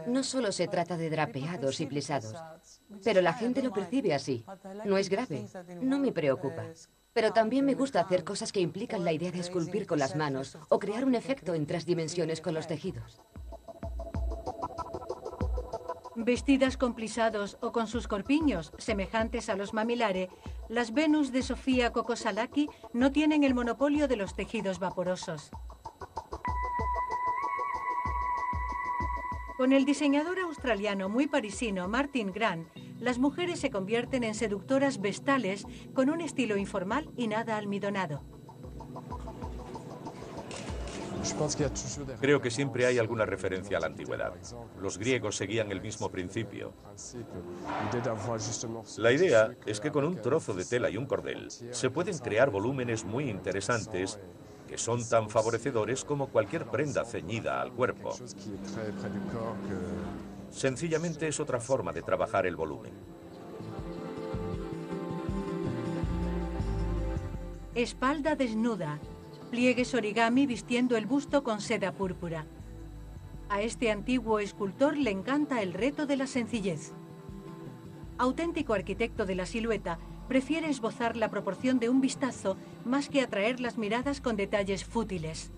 No solo se trata de drapeados y plisados, pero la gente lo percibe así. No es grave, no me preocupa. Pero también me gusta hacer cosas que implican la idea de esculpir con las manos o crear un efecto en tres dimensiones con los tejidos. Vestidas con plisados o con sus corpiños, semejantes a los mamilare, las Venus de Sofía Kokosalaki no tienen el monopolio de los tejidos vaporosos. Con el diseñador australiano muy parisino Martin Grant, las mujeres se convierten en seductoras vestales con un estilo informal y nada almidonado. Creo que siempre hay alguna referencia a la antigüedad. Los griegos seguían el mismo principio. La idea es que con un trozo de tela y un cordel se pueden crear volúmenes muy interesantes que son tan favorecedores como cualquier prenda ceñida al cuerpo. Sencillamente es otra forma de trabajar el volumen. Espalda desnuda, pliegues origami vistiendo el busto con seda púrpura. A este antiguo escultor le encanta el reto de la sencillez. Auténtico arquitecto de la silueta, prefiere esbozar la proporción de un vistazo más que atraer las miradas con detalles fútiles.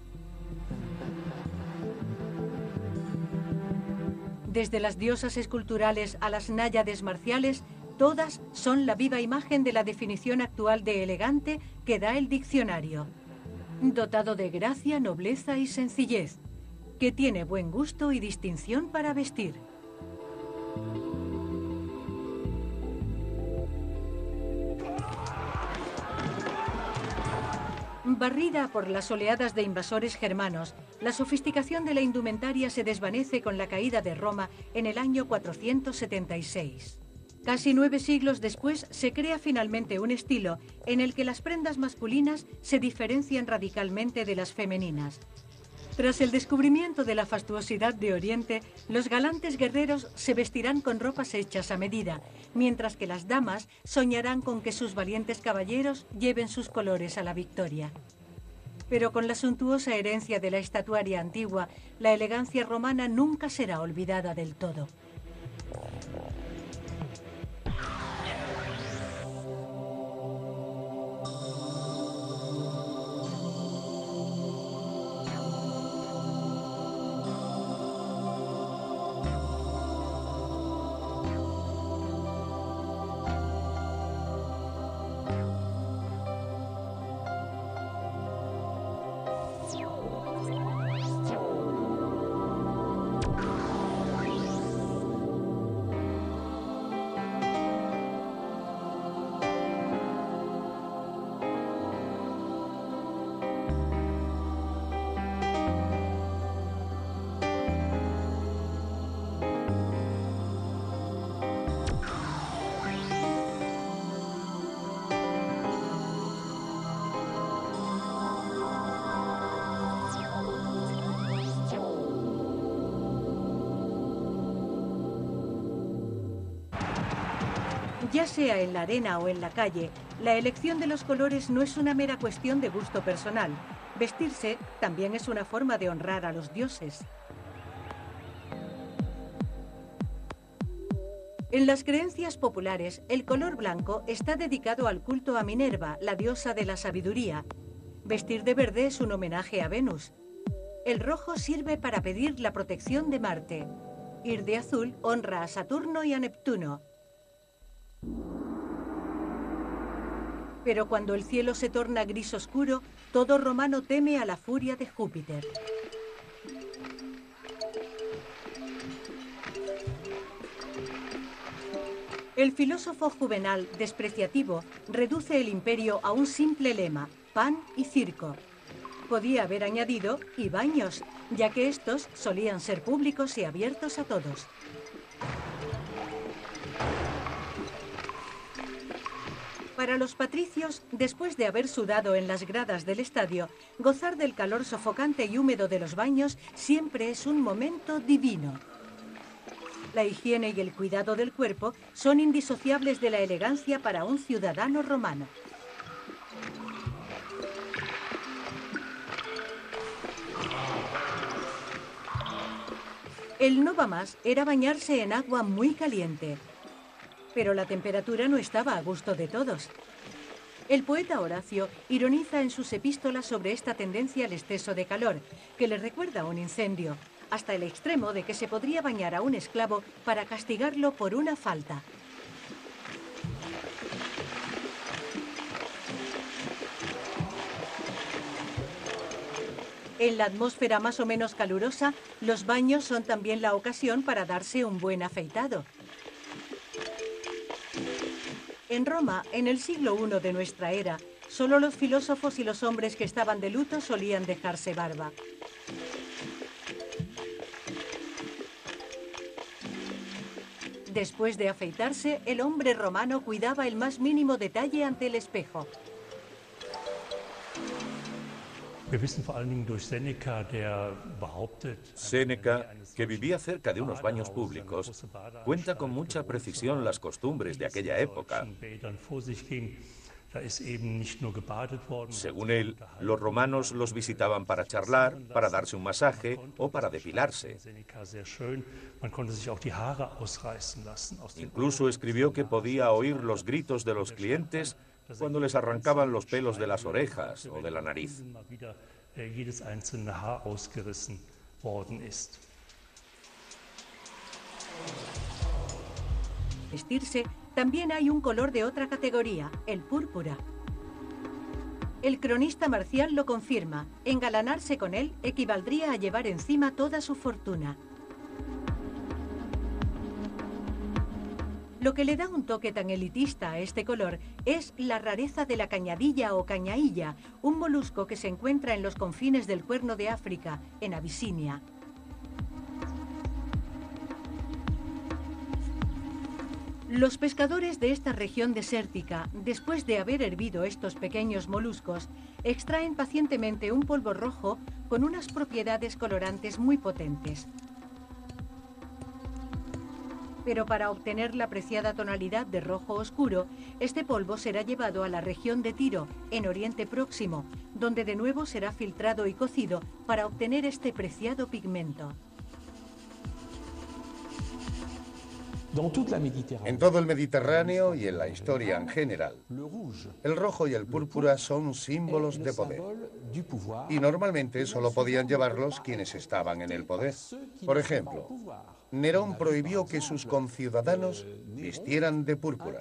Desde las diosas esculturales a las náyades marciales, todas son la viva imagen de la definición actual de elegante que da el diccionario. Dotado de gracia, nobleza y sencillez. que tiene buen gusto y distinción para vestir. Barrida por las oleadas de invasores germanos, la sofisticación de la indumentaria se desvanece con la caída de Roma en el año 476. Casi nueve siglos después se crea finalmente un estilo en el que las prendas masculinas se diferencian radicalmente de las femeninas. Tras el descubrimiento de la fastuosidad de Oriente, los galantes guerreros se vestirán con ropas hechas a medida, mientras que las damas soñarán con que sus valientes caballeros lleven sus colores a la victoria. Pero con la suntuosa herencia de la estatuaria antigua, la elegancia romana nunca será olvidada del todo. Sea en la arena o en la calle, la elección de los colores no es una mera cuestión de gusto personal. Vestirse también es una forma de honrar a los dioses. En las creencias populares, el color blanco está dedicado al culto a Minerva, la diosa de la sabiduría. Vestir de verde es un homenaje a Venus. El rojo sirve para pedir la protección de Marte. Ir de azul honra a Saturno y a Neptuno. Pero cuando el cielo se torna gris oscuro, todo romano teme a la furia de Júpiter. El filósofo juvenal despreciativo reduce el imperio a un simple lema, pan y circo. Podía haber añadido y baños, ya que estos solían ser públicos y abiertos a todos. Para los patricios, después de haber sudado en las gradas del estadio, gozar del calor sofocante y húmedo de los baños siempre es un momento divino. La higiene y el cuidado del cuerpo son indisociables de la elegancia para un ciudadano romano. El no va más era bañarse en agua muy caliente, pero la temperatura no estaba a gusto de todos. El poeta Horacio ironiza en sus epístolas sobre esta tendencia al exceso de calor, que le recuerda a un incendio, hasta el extremo de que se podría bañar a un esclavo para castigarlo por una falta. En la atmósfera más o menos calurosa, los baños son también la ocasión para darse un buen afeitado. En Roma, en el siglo I de nuestra era, solo los filósofos y los hombres que estaban de luto solían dejarse barba. Después de afeitarse, el hombre romano cuidaba el más mínimo detalle ante el espejo. Séneca, que vivía cerca de unos baños públicos, cuenta con mucha precisión las costumbres de aquella época. Según él, los romanos los visitaban para charlar, para darse un masaje o para depilarse. Incluso escribió que podía oír los gritos de los clientes cuando les arrancaban los pelos de las orejas o de la nariz. Vestirse también hay un color de otra categoría, el púrpura. El cronista marcial lo confirma. Engalanarse con él equivaldría a llevar encima toda su fortuna. Lo que le da un toque tan elitista a este color es la rareza de la cañadilla o cañailla, un molusco que se encuentra en los confines del Cuerno de África, en Abisinia. Los pescadores de esta región desértica, después de haber hervido estos pequeños moluscos, extraen pacientemente un polvo rojo con unas propiedades colorantes muy potentes. Pero para obtener la apreciada tonalidad de rojo oscuro, este polvo será llevado a la región de Tiro, en Oriente Próximo, donde de nuevo será filtrado y cocido para obtener este preciado pigmento. En todo el Mediterráneo y en la historia en general, el rojo y el púrpura son símbolos de poder. Y normalmente solo podían llevarlos quienes estaban en el poder. Por ejemplo, Nerón prohibió que sus conciudadanos vistieran de púrpura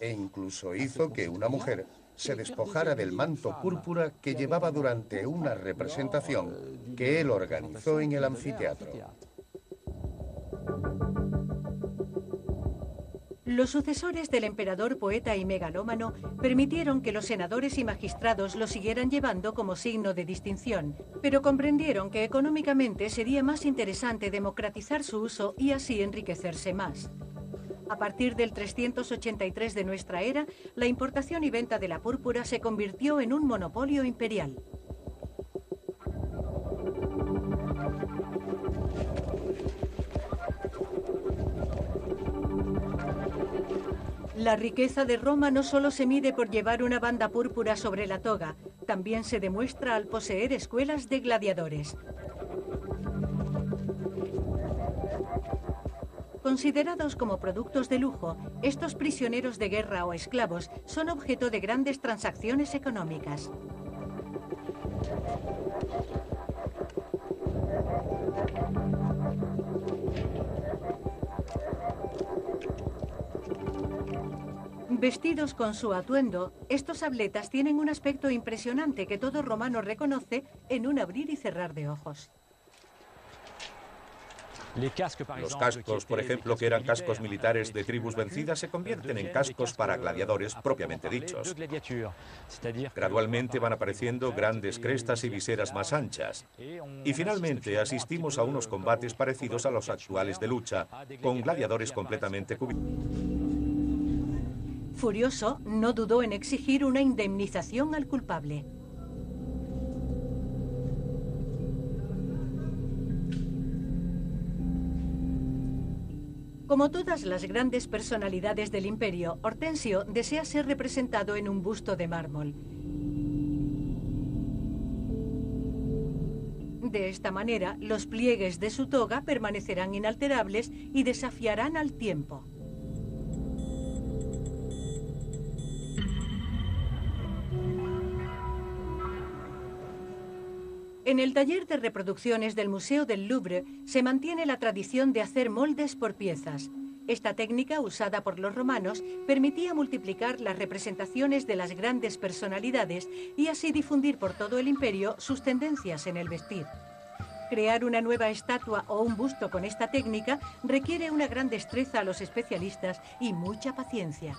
e incluso hizo que una mujer se despojara del manto púrpura que llevaba durante una representación que él organizó en el anfiteatro. Los sucesores del emperador poeta y megalómano permitieron que los senadores y magistrados lo siguieran llevando como signo de distinción, pero comprendieron que económicamente sería más interesante democratizar su uso y así enriquecerse más. A partir del 383 de nuestra era, la importación y venta de la púrpura se convirtió en un monopolio imperial. La riqueza de Roma no solo se mide por llevar una banda púrpura sobre la toga, también se demuestra al poseer escuelas de gladiadores. Considerados como productos de lujo, estos prisioneros de guerra o esclavos son objeto de grandes transacciones económicas. Vestidos con su atuendo, estos atletas tienen un aspecto impresionante que todo romano reconoce en un abrir y cerrar de ojos. Los cascos, por ejemplo, que eran cascos militares de tribus vencidas, se convierten en cascos para gladiadores propiamente dichos. Gradualmente van apareciendo grandes crestas y viseras más anchas. Y finalmente asistimos a unos combates parecidos a los actuales de lucha, con gladiadores completamente cubiertos. Furioso, no dudó en exigir una indemnización al culpable. Como todas las grandes personalidades del imperio, Hortensio desea ser representado en un busto de mármol. De esta manera, los pliegues de su toga permanecerán inalterables y desafiarán al tiempo. En el taller de reproducciones del Museo del Louvre se mantiene la tradición de hacer moldes por piezas. Esta técnica, usada por los romanos, permitía multiplicar las representaciones de las grandes personalidades y así difundir por todo el imperio sus tendencias en el vestir. Crear una nueva estatua o un busto con esta técnica requiere una gran destreza a los especialistas y mucha paciencia.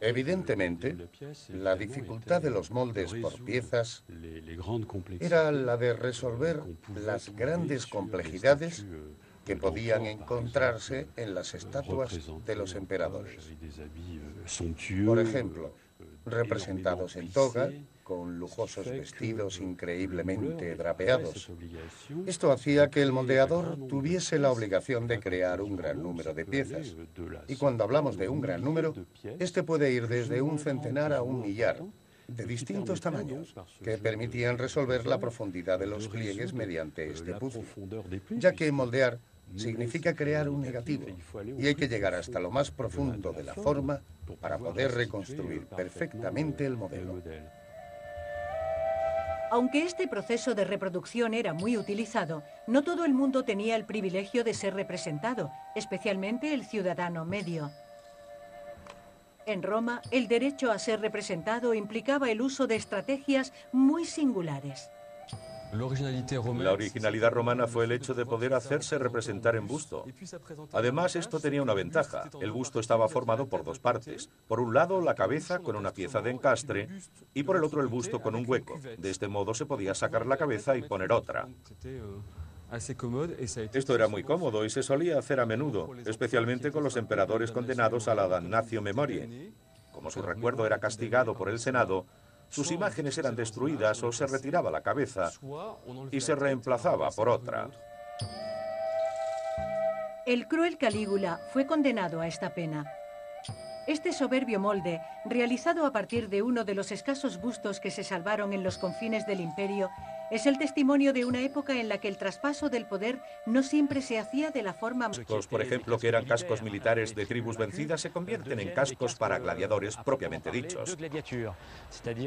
Evidentemente, la dificultad de los moldes por piezas era la de resolver las grandes complejidades que podían encontrarse en las estatuas de los emperadores. Por ejemplo, representados en toga, con lujosos vestidos increíblemente drapeados. Esto hacía que el moldeador tuviese la obligación de crear un gran número de piezas. Y cuando hablamos de un gran número, este puede ir desde un centenar a un millar, de distintos tamaños, que permitían resolver la profundidad de los pliegues mediante este puzzle, ya que moldear significa crear un negativo y hay que llegar hasta lo más profundo de la forma para poder reconstruir perfectamente el modelo. Aunque este proceso de reproducción era muy utilizado, no todo el mundo tenía el privilegio de ser representado, especialmente el ciudadano medio. En Roma, el derecho a ser representado implicaba el uso de estrategias muy singulares. La originalidad romana fue el hecho de poder hacerse representar en busto. Además, esto tenía una ventaja. El busto estaba formado por dos partes. Por un lado, la cabeza con una pieza de encastre y por el otro el busto con un hueco. De este modo se podía sacar la cabeza y poner otra. Esto era muy cómodo y se solía hacer a menudo, especialmente con los emperadores condenados a la damnatio memoriae. Como su recuerdo era castigado por el Senado, sus imágenes eran destruidas o se retiraba la cabeza y se reemplazaba por otra. El cruel Calígula fue condenado a esta pena. Este soberbio molde, realizado a partir de uno de los escasos bustos que se salvaron en los confines del imperio, es el testimonio de una época en la que el traspaso del poder no siempre se hacía de la forma... Cascos, por ejemplo, que eran cascos militares de tribus vencidas, se convierten en cascos para gladiadores propiamente dichos.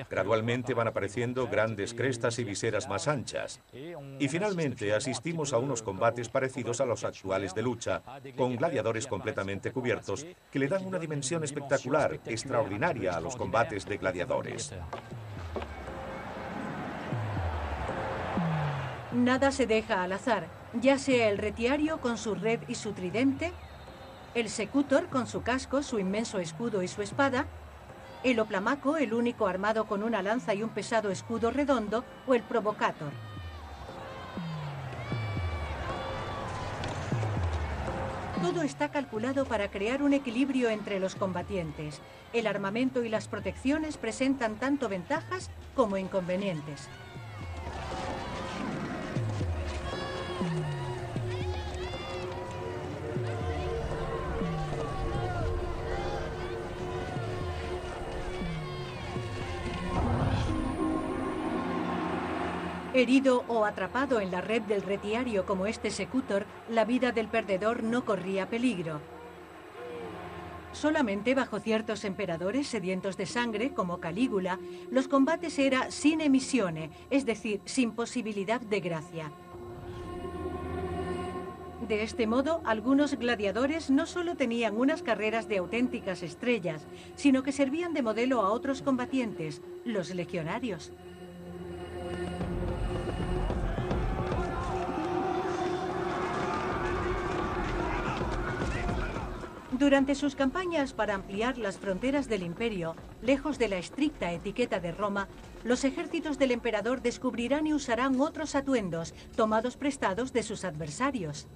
Gradualmente van apareciendo grandes crestas y viseras más anchas. Y finalmente asistimos a unos combates parecidos a los actuales de lucha, con gladiadores completamente cubiertos, que le dan una dimensión espectacular, extraordinaria a los combates de gladiadores. Nada se deja al azar, ya sea el retiario con su red y su tridente, el secutor con su casco, su inmenso escudo y su espada, el oplamaco, el único armado con una lanza y un pesado escudo redondo, o el provocator. Todo está calculado para crear un equilibrio entre los combatientes. El armamento y las protecciones presentan tanto ventajas como inconvenientes. Herido o atrapado en la red del retiario como este secutor, la vida del perdedor no corría peligro. Solamente bajo ciertos emperadores sedientos de sangre, como Calígula, los combates era sin emisione, es decir, sin posibilidad de gracia. De este modo, algunos gladiadores no solo tenían unas carreras de auténticas estrellas, sino que servían de modelo a otros combatientes, los legionarios. Durante sus campañas para ampliar las fronteras del imperio, lejos de la estricta etiqueta de Roma, los ejércitos del emperador descubrirán y usarán otros atuendos tomados prestados de sus adversarios.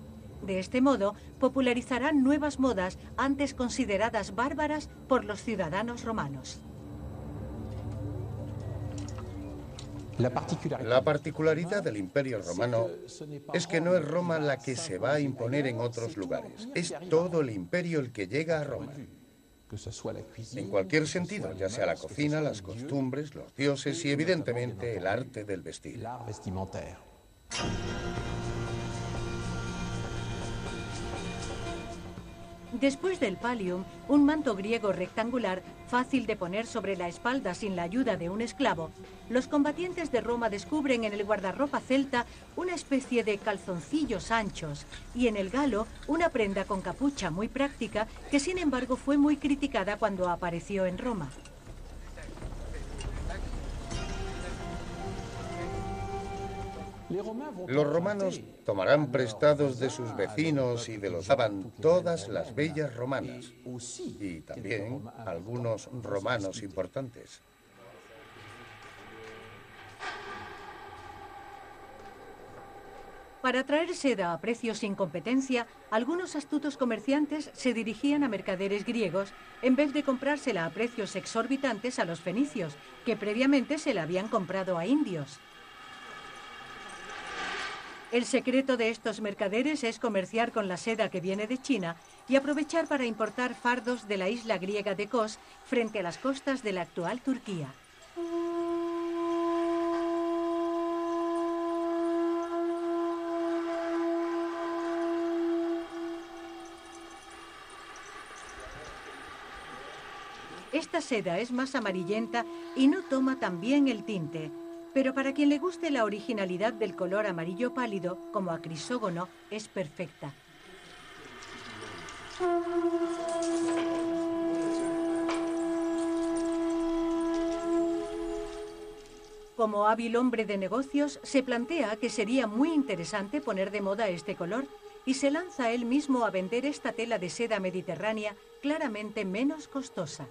De este modo, popularizarán nuevas modas antes consideradas bárbaras por los ciudadanos romanos. La particularidad del Imperio Romano es que no es Roma la que se va a imponer en otros lugares, es todo el imperio el que llega a Roma. En cualquier sentido, ya sea la cocina, las costumbres, los dioses y evidentemente el arte del vestir. Después del pallium, un manto griego rectangular, fácil de poner sobre la espalda sin la ayuda de un esclavo, los combatientes de Roma descubren en el guardarropa celta una especie de calzoncillos anchos y en el galo una prenda con capucha muy práctica que sin embargo fue muy criticada cuando apareció en Roma. Los romanos tomarán prestados de sus vecinos y de los daban todas las bellas romanas y también algunos romanos importantes. Para traer seda a precios sin competencia, algunos astutos comerciantes se dirigían a mercaderes griegos en vez de comprársela a precios exorbitantes a los fenicios, que previamente se la habían comprado a indios. El secreto de estos mercaderes es comerciar con la seda que viene de China y aprovechar para importar fardos de la isla griega de Kos frente a las costas de la actual Turquía. Esta seda es más amarillenta y no toma tan bien el tinte, pero para quien le guste la originalidad del color amarillo pálido, como a crisógono, es perfecta. Como hábil hombre de negocios, se plantea que sería muy interesante poner de moda este color y se lanza él mismo a vender esta tela de seda mediterránea claramente menos costosa.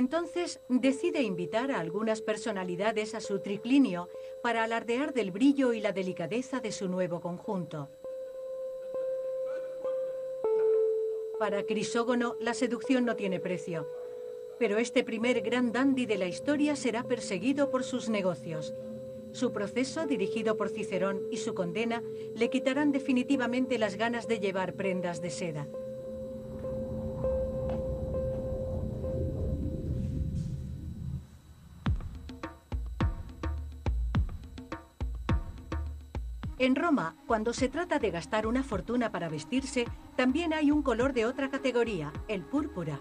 Entonces decide invitar a algunas personalidades a su triclinio para alardear del brillo y la delicadeza de su nuevo conjunto. Para Crisógono, la seducción no tiene precio. Pero este primer gran dandy de la historia será perseguido por sus negocios. Su proceso, dirigido por Cicerón, y su condena le quitarán definitivamente las ganas de llevar prendas de seda. En Roma, cuando se trata de gastar una fortuna para vestirse, también hay un color de otra categoría, el púrpura.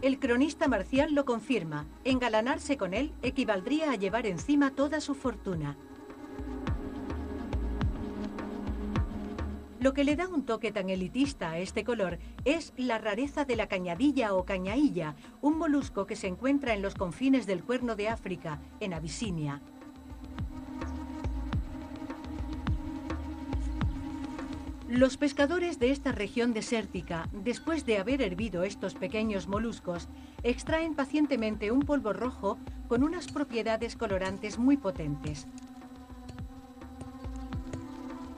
El cronista marcial lo confirma. Engalanarse con él equivaldría a llevar encima toda su fortuna. Lo que le da un toque tan elitista a este color es la rareza de la cañadilla o cañailla, un molusco que se encuentra en los confines del Cuerno de África, en Abisinia. Los pescadores de esta región desértica, después de haber hervido estos pequeños moluscos, extraen pacientemente un polvo rojo con unas propiedades colorantes muy potentes.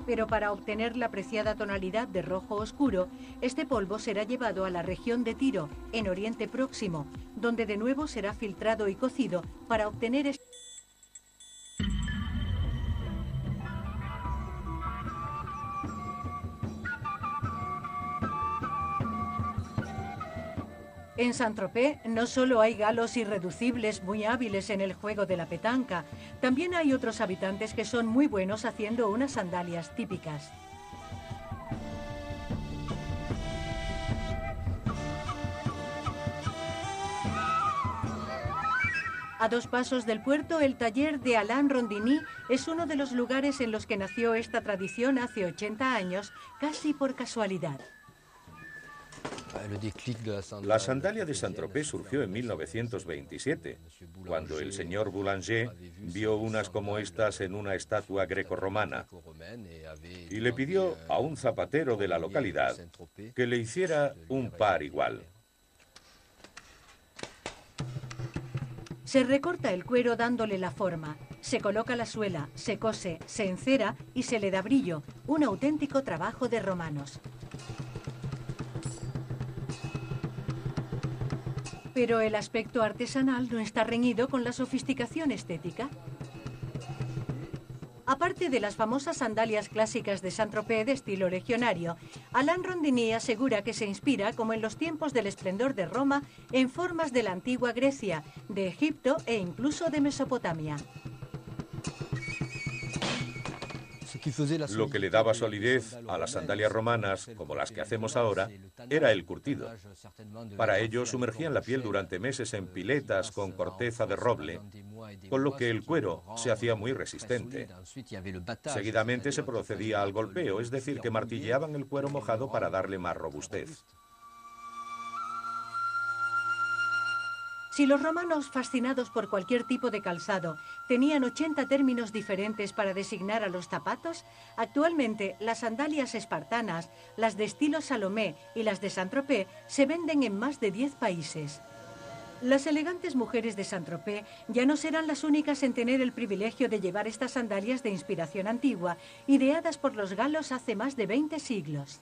Pero para obtener la apreciada tonalidad de rojo oscuro, este polvo será llevado a la región de Tiro, en Oriente Próximo, donde de nuevo será filtrado y cocido para obtener este En Saint-Tropez no solo hay galos irreducibles muy hábiles en el juego de la petanca, también hay otros habitantes que son muy buenos haciendo unas sandalias típicas. A dos pasos del puerto, el taller de Alain Rondini es uno de los lugares en los que nació esta tradición hace 80 años, casi por casualidad. La sandalia de Saint-Tropez surgió en 1927, cuando el señor Boulanger vio unas como estas en una estatua grecorromana y le pidió a un zapatero de la localidad que le hiciera un par igual. Se recorta el cuero dándole la forma, se coloca la suela, se cose, se encera y se le da brillo, un auténtico trabajo de romanos. Pero el aspecto artesanal no está reñido con la sofisticación estética. Aparte de las famosas sandalias clásicas de Saint-Tropez de estilo legionario, Alain Rondini asegura que se inspira, como en los tiempos del esplendor de Roma, en formas de la antigua Grecia, de Egipto e incluso de Mesopotamia. Lo que le daba solidez a las sandalias romanas, como las que hacemos ahora, era el curtido. Para ello sumergían la piel durante meses en piletas con corteza de roble, con lo que el cuero se hacía muy resistente. Seguidamente se procedía al golpeo, es decir, que martilleaban el cuero mojado para darle más robustez. Si los romanos, fascinados por cualquier tipo de calzado, tenían 80 términos diferentes para designar a los zapatos, actualmente las sandalias espartanas, las de estilo Salomé y las de Saint-Tropez se venden en más de 10 países. Las elegantes mujeres de Saint-Tropez ya no serán las únicas en tener el privilegio de llevar estas sandalias de inspiración antigua, ideadas por los galos hace más de 20 siglos.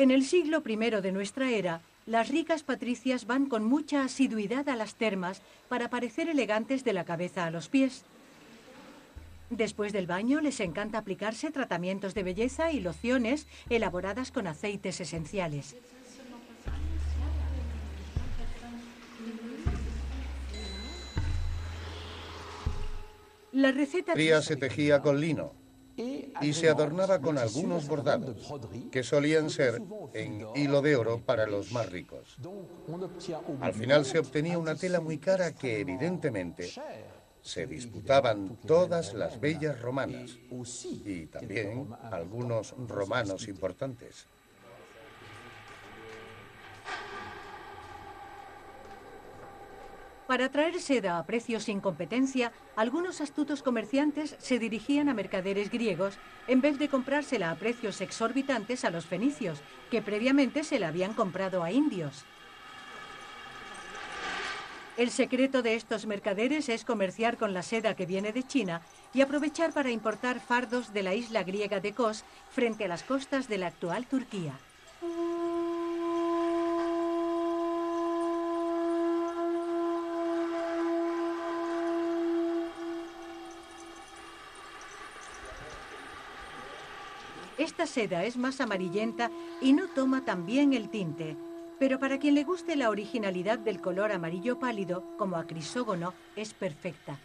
En el siglo I de nuestra era, las ricas patricias van con mucha asiduidad a las termas para parecer elegantes de la cabeza a los pies. Después del baño les encanta aplicarse tratamientos de belleza y lociones elaboradas con aceites esenciales. La receta... Fría se tejía con lino y se adornaba con algunos bordados, que solían ser en hilo de oro para los más ricos. Al final se obtenía una tela muy cara que evidentemente se disputaban todas las bellas romanas y también algunos romanos importantes. Para traer seda a precios sin competencia, algunos astutos comerciantes se dirigían a mercaderes griegos en vez de comprársela a precios exorbitantes a los fenicios, que previamente se la habían comprado a indios. El secreto de estos mercaderes es comerciar con la seda que viene de China y aprovechar para importar fardos de la isla griega de Kos frente a las costas de la actual Turquía. Esta seda es más amarillenta y no toma tan bien el tinte, pero para quien le guste la originalidad del color amarillo pálido, como a Crisógono, es perfecta.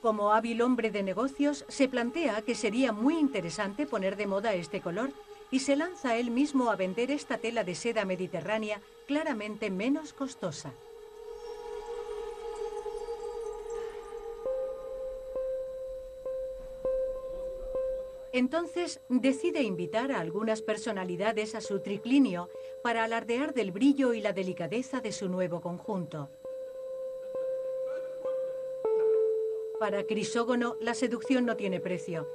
Como hábil hombre de negocios, se plantea que sería muy interesante poner de moda este color y se lanza él mismo a vender esta tela de seda mediterránea claramente menos costosa. Entonces decide invitar a algunas personalidades a su triclinio para alardear del brillo y la delicadeza de su nuevo conjunto. Para Crisógono, la seducción no tiene precio.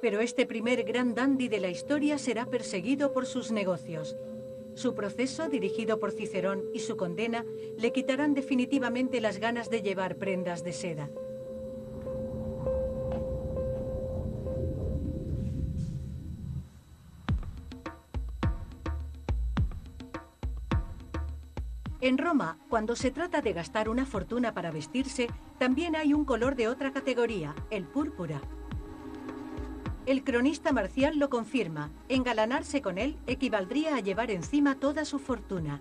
Pero este primer gran dandy de la historia será perseguido por sus negocios. Su proceso, dirigido por Cicerón, y su condena le quitarán definitivamente las ganas de llevar prendas de seda. En Roma, cuando se trata de gastar una fortuna para vestirse, también hay un color de otra categoría, el púrpura. El cronista marcial lo confirma. Engalanarse con él equivaldría a llevar encima toda su fortuna.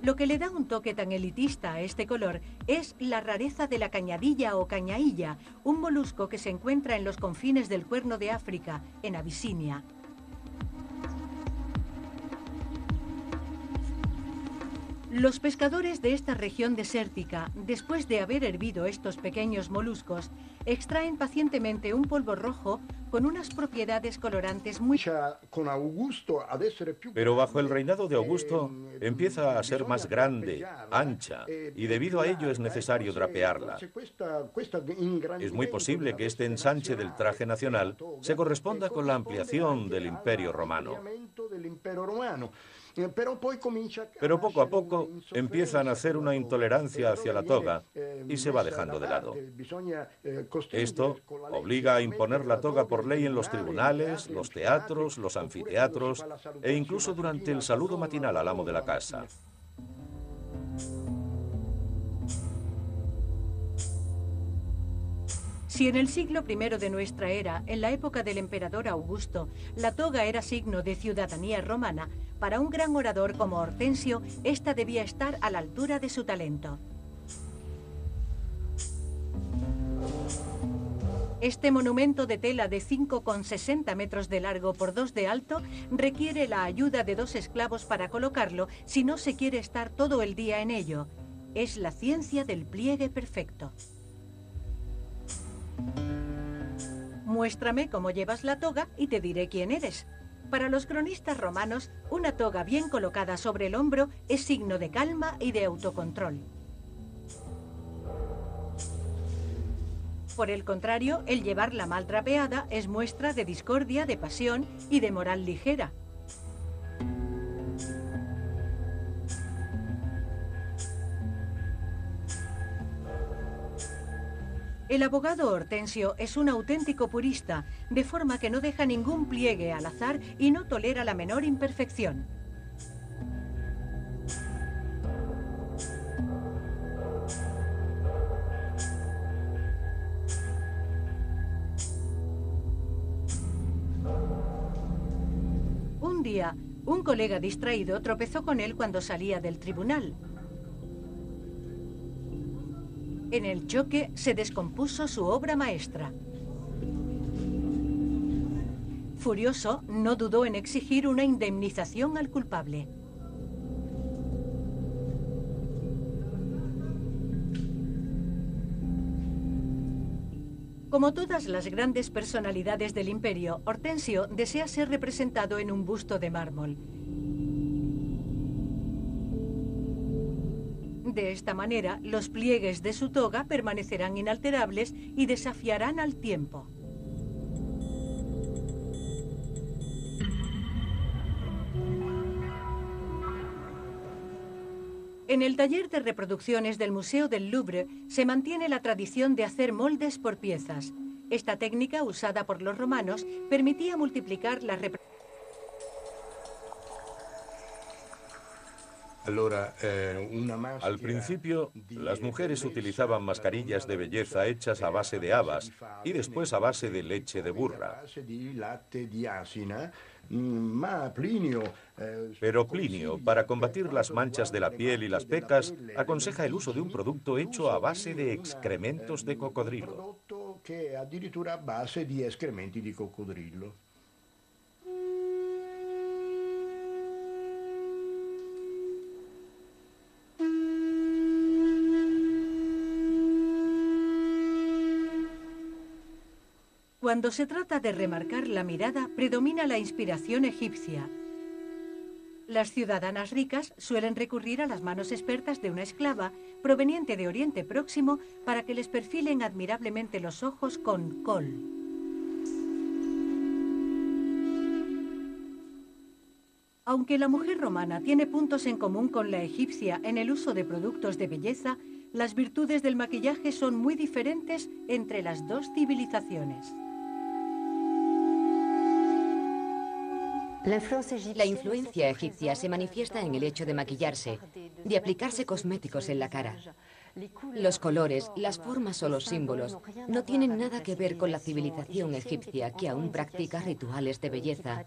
Lo que le da un toque tan elitista a este color es la rareza de la cañadilla o cañailla, un molusco que se encuentra en los confines del Cuerno de África, en Abisinia. Los pescadores de esta región desértica, después de haber hervido estos pequeños moluscos, extraen pacientemente un polvo rojo con unas propiedades colorantes muy... Pero bajo el reinado de Augusto empieza a ser más grande, ancha, y debido a ello es necesario drapearla. Es muy posible que este ensanche del traje nacional se corresponda con la ampliación del Imperio Romano. Eh, Pero poco a poco empieza a nacer una intolerancia hacia la toga y se va dejando de lado. Esto obliga a imponer la toga por ley en los tribunales, los teatros, los anfiteatros e incluso durante el saludo matinal al amo de la casa. Si en el siglo I de nuestra era, en la época del emperador Augusto, la toga era signo de ciudadanía romana, para un gran orador como Hortensio, esta debía estar a la altura de su talento. Este monumento de tela de 5,60 metros de largo por 2 de alto requiere la ayuda de dos esclavos para colocarlo si no se quiere estar todo el día en ello. Es la ciencia del pliegue perfecto. Muéstrame cómo llevas la toga y te diré quién eres. Para los cronistas romanos, una toga bien colocada sobre el hombro es signo de calma y de autocontrol. Por el contrario, el llevarla mal trapeada es muestra de discordia, de pasión y de moral ligera. El abogado Hortensio es un auténtico purista, de forma que no deja ningún pliegue al azar y no tolera la menor imperfección. Un día, Un colega distraído tropezó con él cuando salía del tribunal. En el choque se descompuso su obra maestra. Furioso, no dudó en exigir una indemnización al culpable. Como todas las grandes personalidades del imperio, Hortensio desea ser representado en un busto de mármol. De esta manera, los pliegues de su toga permanecerán inalterables y desafiarán al tiempo. En el taller de reproducciones del Museo del Louvre se mantiene la tradición de hacer moldes por piezas. Esta técnica, usada por los romanos, permitía multiplicar las reproducciones. Al principio, las mujeres utilizaban mascarillas de belleza hechas a base de habas y después a base de leche de burra. Mm, eh, Pero Plinio, para combatir las manchas de la piel y las pecas, aconseja el uso de un producto hecho a base de excrementos de cocodrilo. Cuando se trata de remarcar la mirada, predomina la inspiración egipcia. Las ciudadanas ricas suelen recurrir a las manos expertas de una esclava proveniente de Oriente Próximo para que les perfilen admirablemente los ojos con col. Aunque la mujer romana tiene puntos en común con la egipcia en el uso de productos de belleza, las virtudes del maquillaje son muy diferentes entre las dos civilizaciones. La influencia egipcia se manifiesta en el hecho de maquillarse, de aplicarse cosméticos en la cara. Los colores, las formas o los símbolos no tienen nada que ver con la civilización egipcia que aún practica rituales de belleza,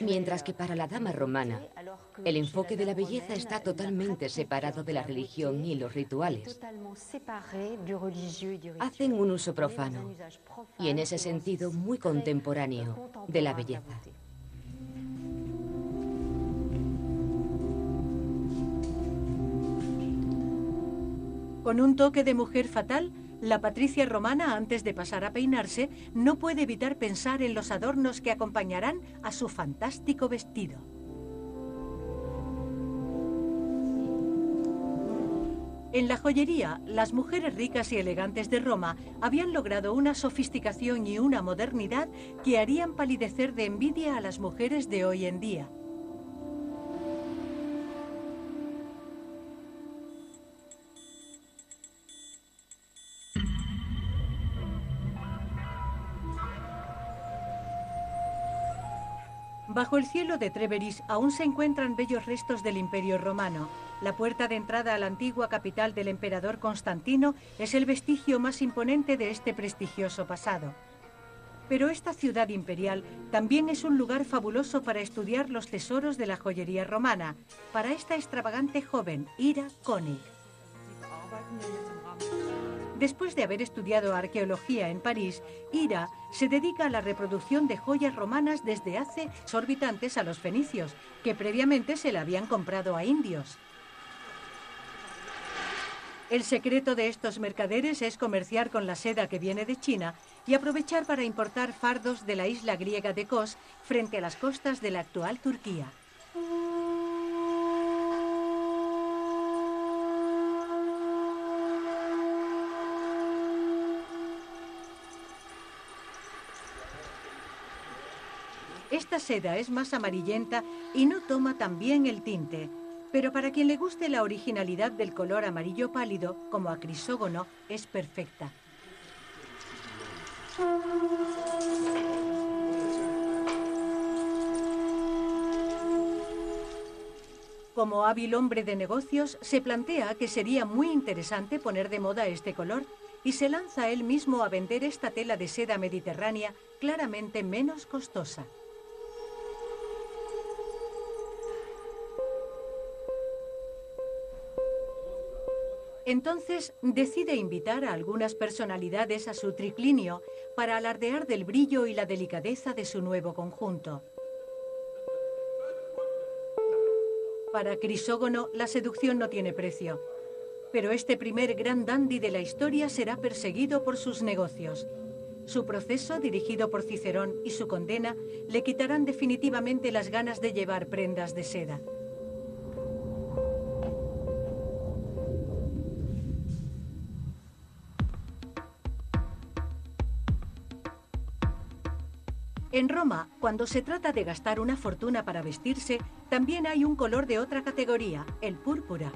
mientras que para la dama romana el enfoque de la belleza está totalmente separado de la religión y los rituales. Hacen un uso profano y en ese sentido muy contemporáneo de la belleza. Con un toque de mujer fatal, la Patricia romana, antes de pasar a peinarse, no puede evitar pensar en los adornos que acompañarán a su fantástico vestido. En la joyería, las mujeres ricas y elegantes de Roma habían logrado una sofisticación y una modernidad que harían palidecer de envidia a las mujeres de hoy en día. Bajo el cielo de Treveris aún se encuentran bellos restos del Imperio Romano. La puerta de entrada a la antigua capital del emperador Constantino es el vestigio más imponente de este prestigioso pasado. Pero esta ciudad imperial también es un lugar fabuloso para estudiar los tesoros de la joyería romana, para esta extravagante joven, Ira Koenig. Después de haber estudiado arqueología en París, Ira se dedica a la reproducción de joyas romanas desde hace exorbitantes a los fenicios, que previamente se la habían comprado a indios. El secreto de estos mercaderes es comerciar con la seda que viene de China y aprovechar para importar fardos de la isla griega de Kos frente a las costas de la actual Turquía. Esta seda es más amarillenta y no toma tan bien el tinte, pero para quien le guste la originalidad del color amarillo pálido, como a crisógono, es perfecta. Como hábil hombre de negocios, se plantea que sería muy interesante poner de moda este color y se lanza él mismo a vender esta tela de seda mediterránea claramente menos costosa. Entonces decide invitar a algunas personalidades a su triclinio para alardear del brillo y la delicadeza de su nuevo conjunto. Para Crisógono, la seducción no tiene precio. Pero este primer gran dandy de la historia será perseguido por sus negocios. Su proceso, dirigido por Cicerón, y su condena le quitarán definitivamente las ganas de llevar prendas de seda. En Roma, cuando se trata de gastar una fortuna para vestirse, también hay un color de otra categoría, el púrpura.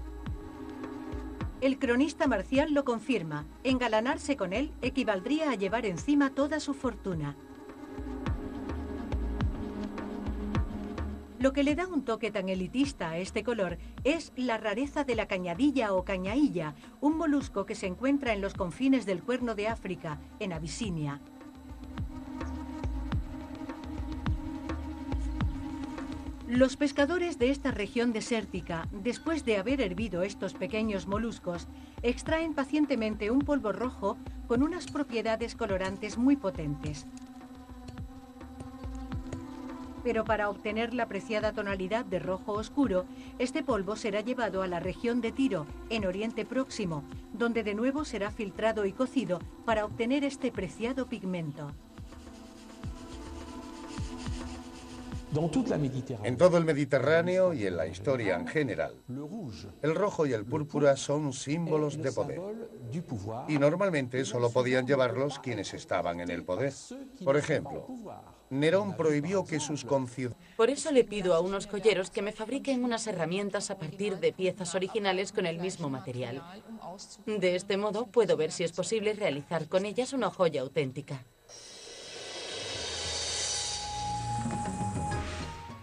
El cronista marcial lo confirma. Engalanarse con él equivaldría a llevar encima toda su fortuna. Lo que le da un toque tan elitista a este color es la rareza de la cañadilla o cañailla, un molusco que se encuentra en los confines del Cuerno de África, en Abisinia. Los pescadores de esta región desértica, después de haber hervido estos pequeños moluscos, extraen pacientemente un polvo rojo con unas propiedades colorantes muy potentes. Pero para obtener la apreciada tonalidad de rojo oscuro, este polvo será llevado a la región de Tiro, en Oriente Próximo, donde de nuevo será filtrado y cocido para obtener este preciado pigmento. En todo el Mediterráneo y en la historia en general, el rojo y el púrpura son símbolos de poder. Y normalmente solo podían llevarlos quienes estaban en el poder. Por ejemplo, Nerón prohibió que sus conciudadanos... Por eso le pido a unos joyeros que me fabriquen unas herramientas a partir de piezas originales con el mismo material. De este modo puedo ver si es posible realizar con ellas una joya auténtica.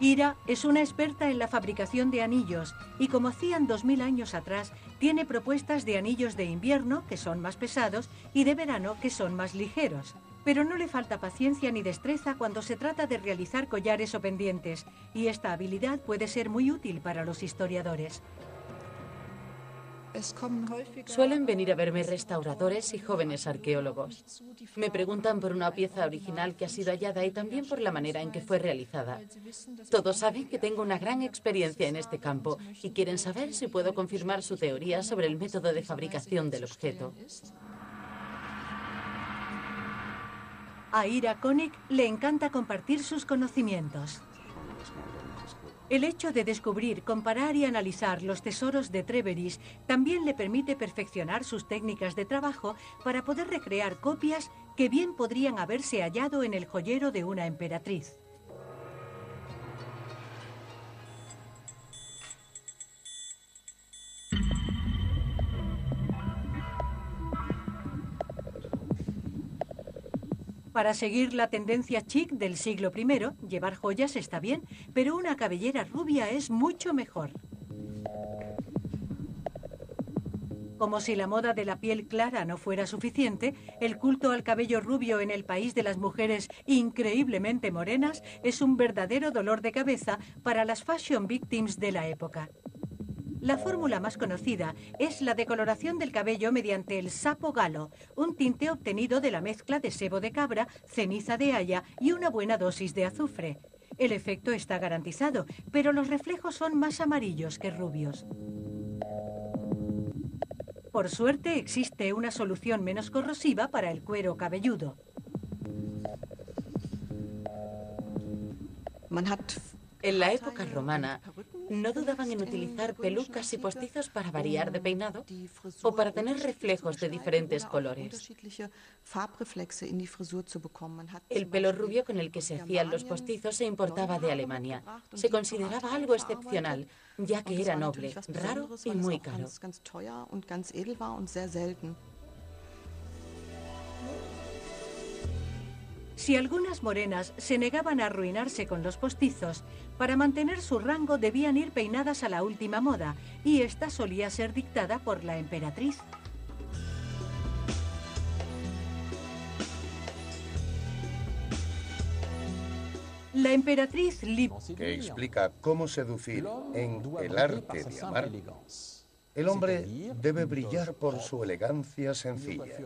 Ira es una experta en la fabricación de anillos y como hacían 2000 años atrás, tiene propuestas de anillos de invierno, que son más pesados, y de verano, que son más ligeros. Pero no le falta paciencia ni destreza cuando se trata de realizar collares o pendientes, y esta habilidad puede ser muy útil para los historiadores. Suelen venir a verme restauradores y jóvenes arqueólogos. Me preguntan por una pieza original que ha sido hallada y también por la manera en que fue realizada. Todos saben que tengo una gran experiencia en este campo y quieren saber si puedo confirmar su teoría sobre el método de fabricación del objeto. A Ira Koenig le encanta compartir sus conocimientos. El hecho de descubrir, comparar y analizar los tesoros de Treveris también le permite perfeccionar sus técnicas de trabajo para poder recrear copias que bien podrían haberse hallado en el joyero de una emperatriz. Para seguir la tendencia chic del siglo I, llevar joyas está bien, pero una cabellera rubia es mucho mejor. Como si la moda de la piel clara no fuera suficiente, el culto al cabello rubio en el país de las mujeres increíblemente morenas es un verdadero dolor de cabeza para las fashion victims de la época. La fórmula más conocida es la decoloración del cabello mediante el sapo galo, un tinte obtenido de la mezcla de sebo de cabra, ceniza de haya y una buena dosis de azufre. El efecto está garantizado, pero los reflejos son más amarillos que rubios. Por suerte existe una solución menos corrosiva para el cuero cabelludo. En la época romana, no dudaban en utilizar pelucas y postizos para variar de peinado o para tener reflejos de diferentes colores. El pelo rubio con el que se hacían los postizos se importaba de Alemania. Se consideraba algo excepcional, ya que era noble, raro y muy caro. Si algunas morenas se negaban a arruinarse con los postizos, para mantener su rango debían ir peinadas a la última moda, y esta solía ser dictada por la emperatriz. La emperatriz Lip... Que explica cómo seducir en El arte de amar El hombre debe brillar por su elegancia sencilla.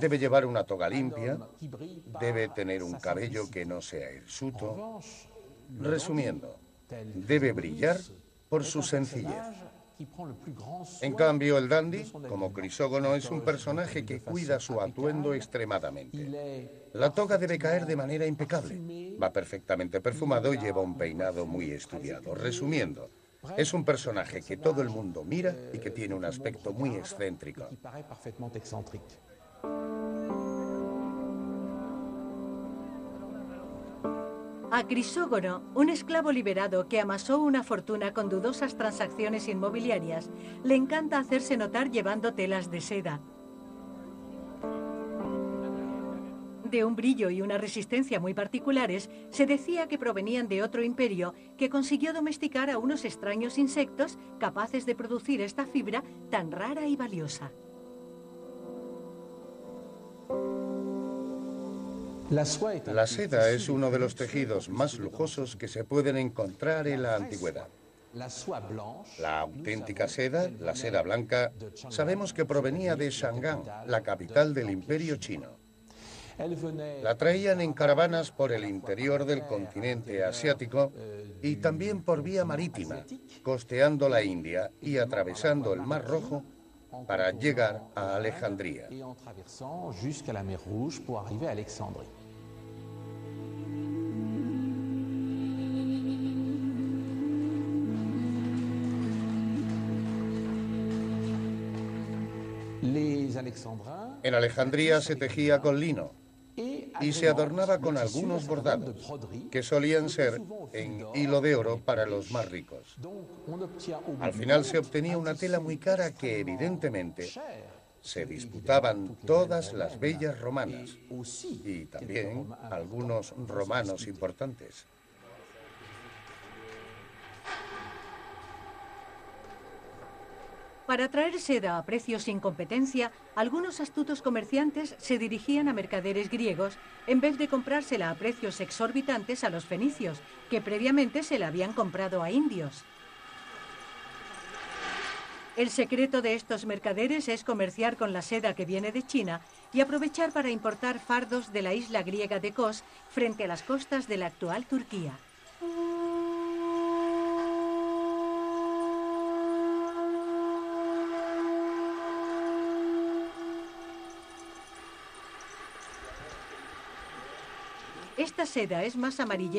Debe llevar una toga limpia, debe tener un cabello que no sea hirsuto. Resumiendo, debe brillar por su sencillez. En cambio, el dandy, como Crisógono, es un personaje que cuida su atuendo extremadamente. La toga debe caer de manera impecable. Va perfectamente perfumado y lleva un peinado muy estudiado. Resumiendo, es un personaje que todo el mundo mira y que tiene un aspecto muy excéntrico. A Crisógono, un esclavo liberado que amasó una fortuna con dudosas transacciones inmobiliarias, le encanta hacerse notar llevando telas de seda. De un brillo y una resistencia muy particulares, se decía que provenían de otro imperio que consiguió domesticar a unos extraños insectos capaces de producir esta fibra tan rara y valiosa. La seda es uno de los tejidos más lujosos que se pueden encontrar en la antigüedad. La auténtica seda, la seda blanca, sabemos que provenía de Shangan, la capital del imperio chino. La traían en caravanas por el interior del continente asiático y también por vía marítima, costeando la India y atravesando el Mar Rojo para llegar a Alejandría. En Alejandría se tejía con lino y se adornaba con algunos bordados, que solían ser en hilo de oro para los más ricos. Al final se obtenía una tela muy cara que evidentemente se disputaban todas las bellas romanas y también algunos romanos importantes. Para traer seda a precios sin competencia, algunos astutos comerciantes se dirigían a mercaderes griegos en vez de comprársela a precios exorbitantes a los fenicios, que previamente se la habían comprado a indios. El secreto de estos mercaderes es comerciar con la seda que viene de China y aprovechar para importar fardos de la isla griega de Kos frente a las costas de la actual Turquía. Esta seda es más amarillenta